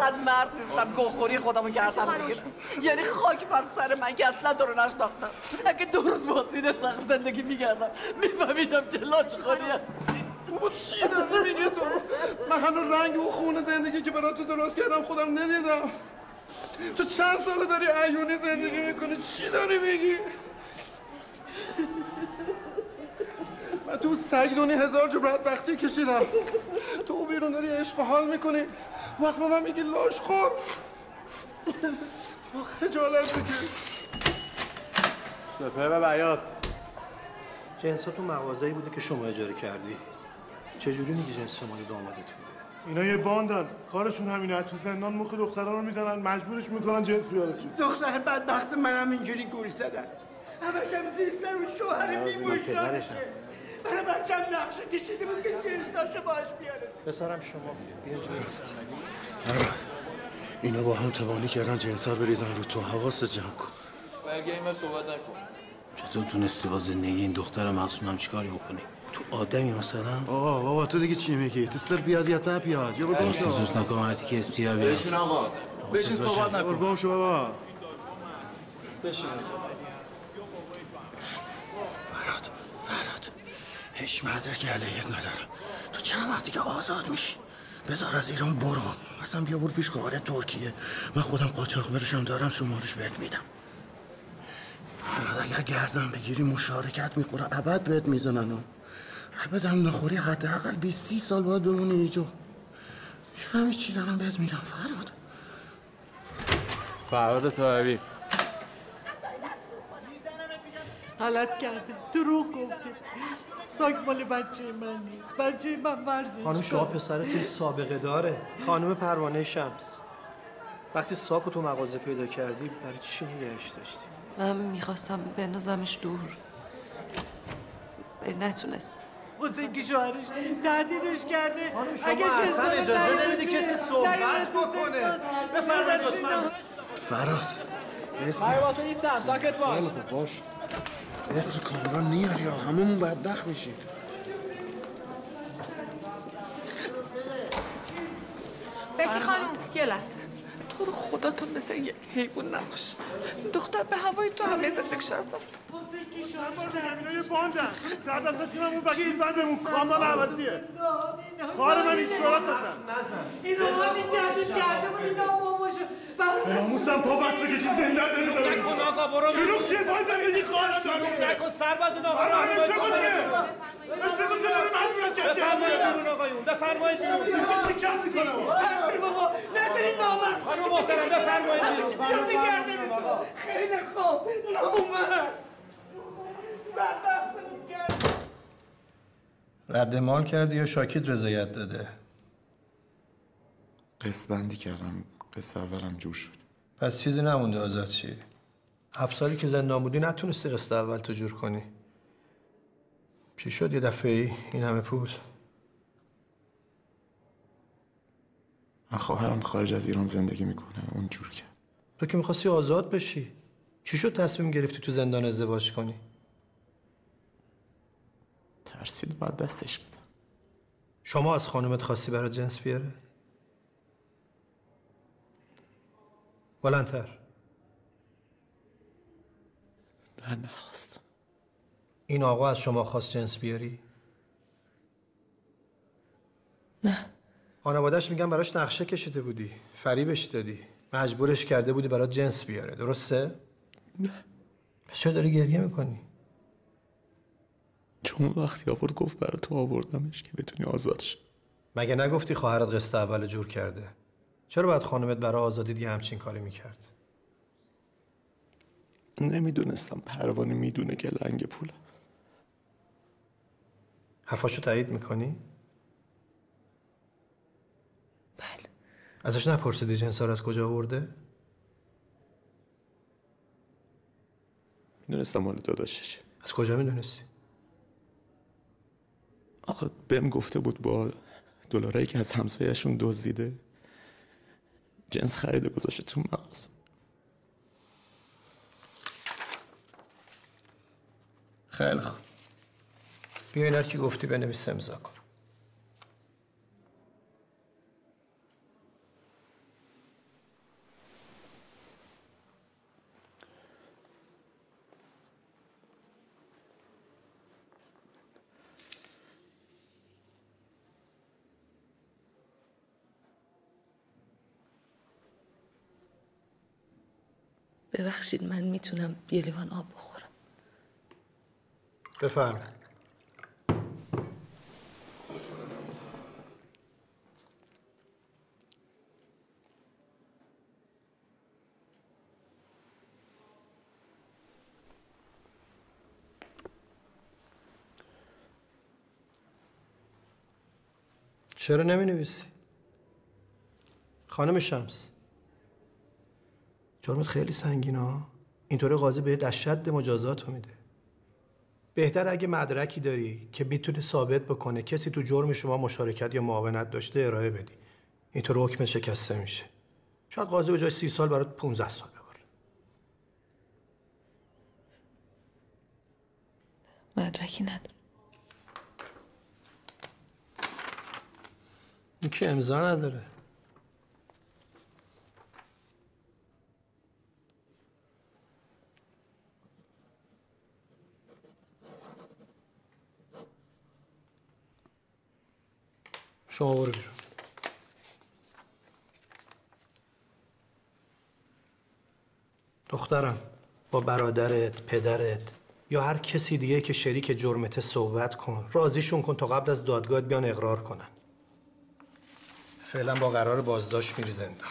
من مرد نیستم گوخوری خودمو گردم بگیرم یعنی خاک بر سر من که اصلا تو رو نشناختم. اگه دو روز بازین سخت زندگی میگردم میفهمیدم که لاشخوری است. بابا چی داری میگه تو؟ من هنوز رنگ و خون زندگی که برات تو درست کردم خودم ندیدم. تو چند ساله داری عیونی زندگی می‌کنی؟ چی داری میگی؟ من تو سگدونی هزار جو بدبختی کشیدم. تو بیرون داری عشق و حال می‌کنی. وقت به من میگی لاش خور. خجالت بکش سپر بیاد جنسا تو مغازه‌ای بوده که شما اجاره کردی. چجوری میگی جنس مال دامادت بوده اینا یه باندن. کارشون همینه. تو زندان مخ دخترها رو می‌زنن مجبورش می‌کنن جنس بیاره تو. دختر بدبخت منم اینجوری گول زدن. همشم زیر سر اون شوهر پدرشم. برای بچم نقشه کشیده بود که جنساشو باش بیاره. پسرم شما. بیا جوری اینا با هم توانی کردن جنسا رو بریزن رو تو حواست جمع کن. برگه این صحبت نکن. چطور تونستی با زندگی این دختر معصوم هم چیکاری بکنی؟ تو آدمی مثلا؟ آقا بابا تو دیگه چی میگی؟ تو صرف پیاز یا تا پیاز؟ یا برو گم شو. سوز نکن مرتی که استیرا بیا بشین آقا. بشین صحبت نکن. برو گم شو بابا. بشین. فراد فراد. هیچ مدرکی علیهت ندارم. تو چند وقتی که آزاد میشی؟ بذار از ایران برو. اصلا بیا برو پیش خواهر ترکیه. من خودم قاچاق برشم دارم شمارش بهت میدم. فراد اگر گردن بگیری مشارکت می‌خوره. ابد بهت می‌زنن. ابد هم نخوری حداقل 20 سی سال باید بمونی اینجا می‌فهمی چی دارم بهت میگم فراد فرهاد طاهری. غلط کرده دروغ گفته. ساک مال بچه من نیست بچه من ورزش خانم شما پسرتون سابقه داره. خانم پروانه شمس. وقتی ساکو تو مغازه پیدا کردی برای چی نگهش داشتی؟ من می‌خواستم بندازمش دور. ولی واسه اینکه شوهرش تهدیدش کرده. شما اصلا اجازه نمیدی کسی صحبت بکنه. بفرمایید لطفا. فراد اسم. من تو نیستم ساکت باش. باش. اسم کامران میاری یا هممون بدبخت میشیم. بشی خانم یه لحظه. تو رو خدا تو مثل یک حیوان نباش. این دختر به هوای تو همه زندگیش از دست داد. زمینای باندن سر دستشون همون وکیل زدمون کامل عوضیه. کار من هیچ درست هستن این رو همین دردش کرده بود اینا باباشو به ناموسم پا بست بکشی زنده نمی‌ذارم نکن آقا برو شلوغ چیه پای زندگی خواهد شلوغ نکن سرباز این آقا رو آره همراهی اسم کن. دیگه اسم بگو چه داره مجبورت کرد بفرمایید بیرون آقایون بفرمایید بیرون چه چه می‌کنم ای بابا نذارید نامرد خانم محترم بفرمایید بیرون. پیاده کردن تو خیلی خوب نامرد بدبختمون کرد رد مال کردی یا شاکید رضایت داده قسط بندی کردم قسط اولم جور شد پس چیزی نمونده آزاد چی هفت سالی که زندان بودی نتونستی قسط اول تو جور کنی چی شد؟ یه دفعه ای این همه پول. من خواهرم خارج از ایران زندگی می‌کنه. اون جور کرد تو که می‌خواستی آزاد بشی. چی شد تصمیم گرفتی تو زندان ازدواج کنی؟ ترسید باید دستش بدم. شما از خانومت خواستی برای جنس بیاره؟ بلندتر. من نخواستم. این آقا از شما خواست جنس بیاری؟ نه. خانوادهش میگن براش نقشه کشیده بودی فریبش دادی مجبورش کرده بودی برات جنس بیاره درسته؟ نه. پس چرا داری گریه می‌کنی؟ چون وقتی آورد گفت برای تو آوردمش که بتونی آزاد شی. مگه نگفتی خواهرت قسط اول جور کرده؟ چرا باید خانمت برای آزادی دیگه همچین کاری می‌کرد؟ نمی‌دونستم پروانه می‌دونه که لنگ پوله. حرفاشو تایید می‌کنی؟ بله ازش نپرسیدی جنس رو از کجا آورده؟ می‌دونستم مال داداششه از کجا می‌دونستی؟ آخه بهم گفته بود با دلارایی که از همسایهشون دزدیده جنس خریده گذاشته تو مغازه خیلی خوب بیا این که گفتی بنویس امضا کن. ببخشید من می‌تونم یه لیوان آب بخورم. بفرم چرا نمی نویسی؟ خانم شمس. جرمت خیلی سنگین ها. اینطوری قاضی بهت از شد مجازات میده. بهتر اگه مدرکی داری که می‌تونه ثابت بکنه کسی تو جرم شما مشارکت یا معاونت داشته ارائه بدی. اینطور حکم شکسته میشه. شاید قاضی به جای سی سال برات 15 سال ببره. مدرکی ندارم این که امضا نداره. شما برو بیرون. دخترم با برادرت پدرت یا هر کسی دیگه که شریک جرمته صحبت کن. راضیشون کن تا قبل از دادگاه بیان اقرار کنن. فعلا با قرار بازداشت میری زندان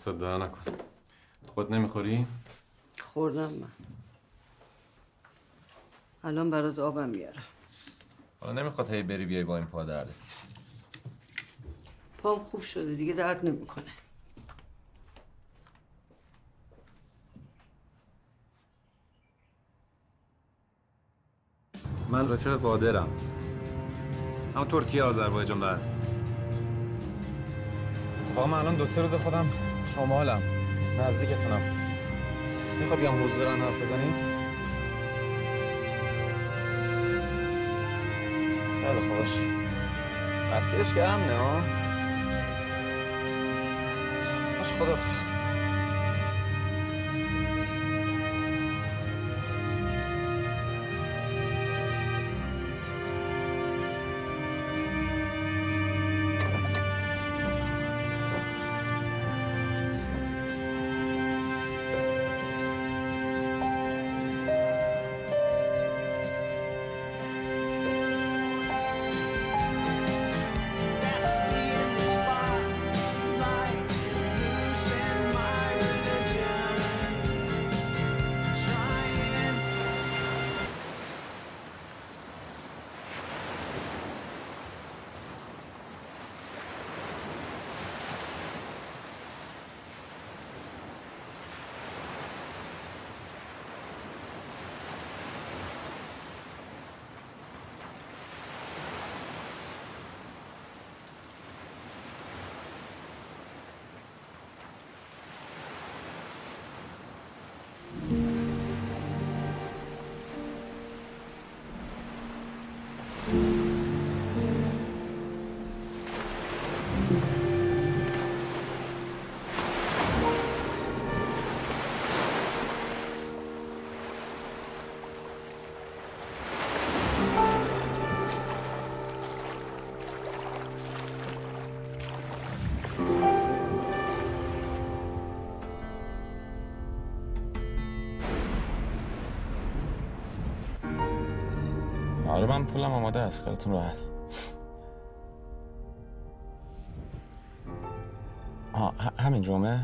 دست در نکن. خود نمی‌خوری؟ خوردم من. الان برات آبم میارم حالا نمی‌خواد هی بری بیای با این پا درده پام خوب شده دیگه درد نمی‌کنه. من رفیق قادرم. اما ترکیه آذربایجان بر اتفاقا من الان دو سه روز خودم شمالم. نزدیکتونم. می‌خوای بیام حضورن حرف بزنیم خیلی خوش مسیرش که امنه ها؟ باش خدافز من پولم آماده است خیلیتون راحت. آه همین جمعه؟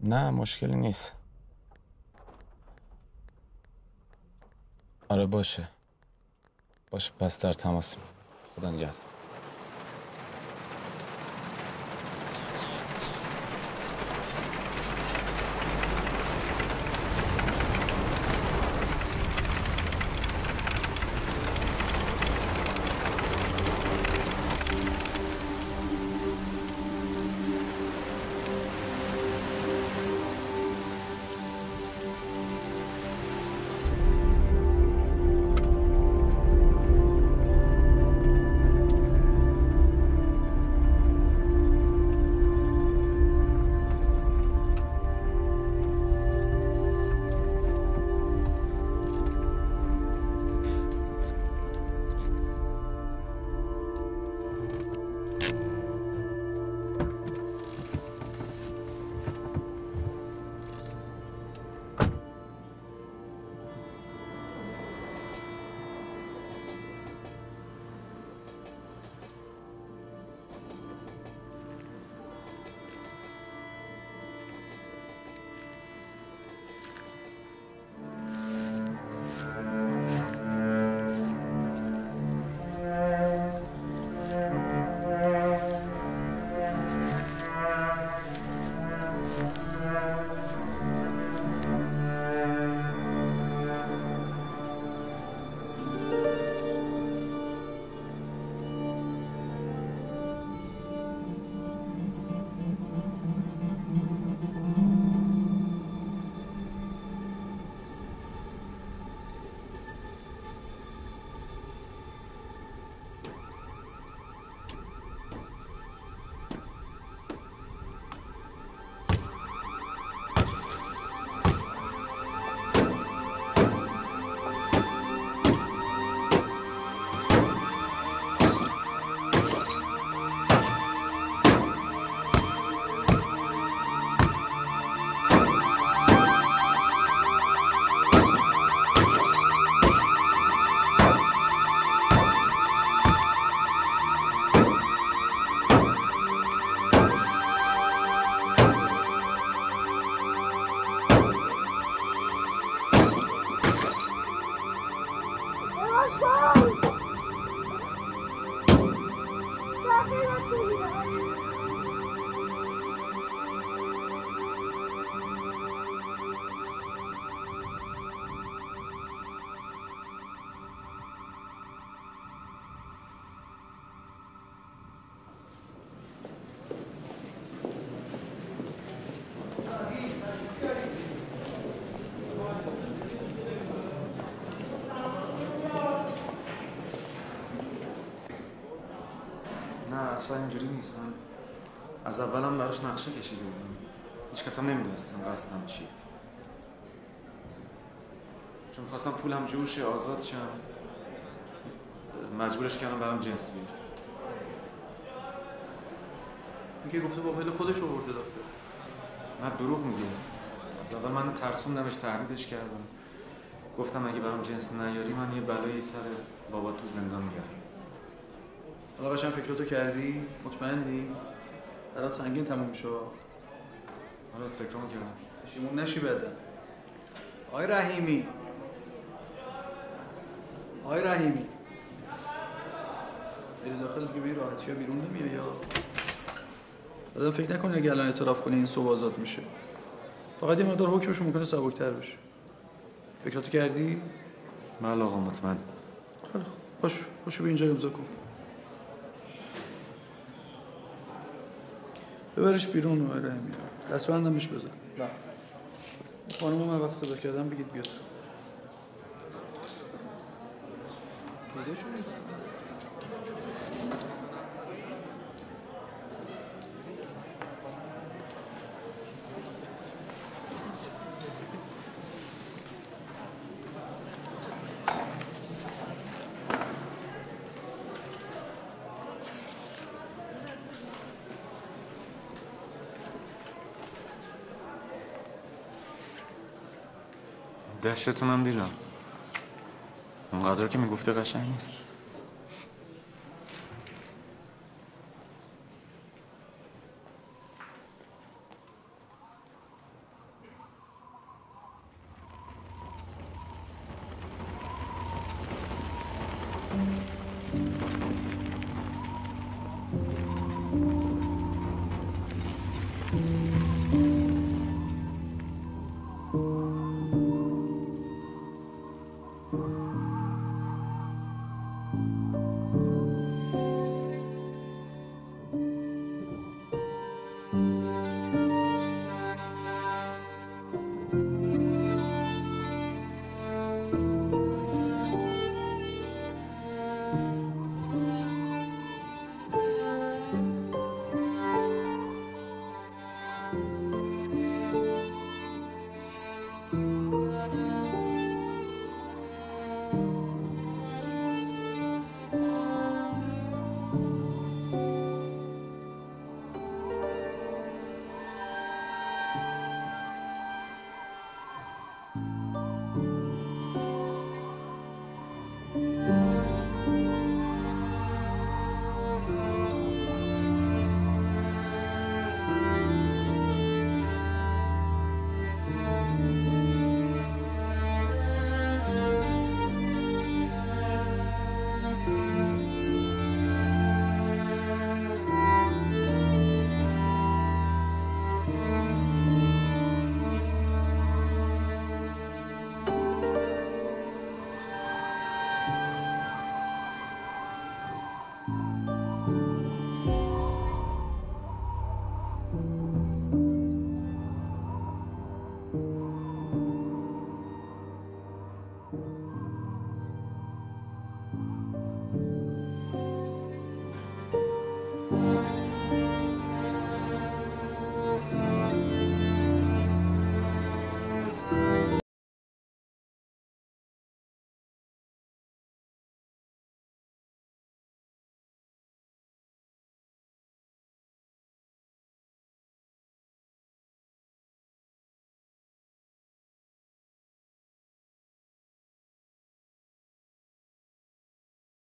نه مشکلی نیست. آره باشه. باشه پس در تماسیم خدا نگهدار. اصلا اینجوری نیست. من از اولم براش نقشه کشیده بودم. هیچ کس هم نمی‌دونست اصلا قصدم چیه. چون خواستم پولم جور شه آزاد شم. مجبورش کردم برام جنس بیار این که گفته با میل خودش آورده داخل. نه دروغ میگه. از اول من ترسوندمش تهدیدش کردم. گفتم اگه برام جنس نیاری من یه بلایی سر بابا تو زندان میارم حالا قشنگ فکراتو کردی؟ مطمئنی؟ برات سنگین تموم میشه. حالا فکرمو کردم. پشیمون نشی بده. آقای رحیمی. آقای رحیمی. بری داخل دیگه به راحتی ها بیرون نمیای یا؟ آدم فکر نکنه اگه الان اعتراف کنی این صبح آزاد میشه. فقط یه مقدار حکمشون می‌کنه سبکتر بشه. فکراتو کردی؟ بله آقا مطمئن. خیلی خوب. باش باش به اینجا امضا کن. ببرش بیرون آقای رحیمی دستبندم بهش بزن خانم من وقت صدا کردم بگید بیاد. پیدا شدی؟ دشتتونم دیدم اونقدر که می‌گفته قشنگ نیست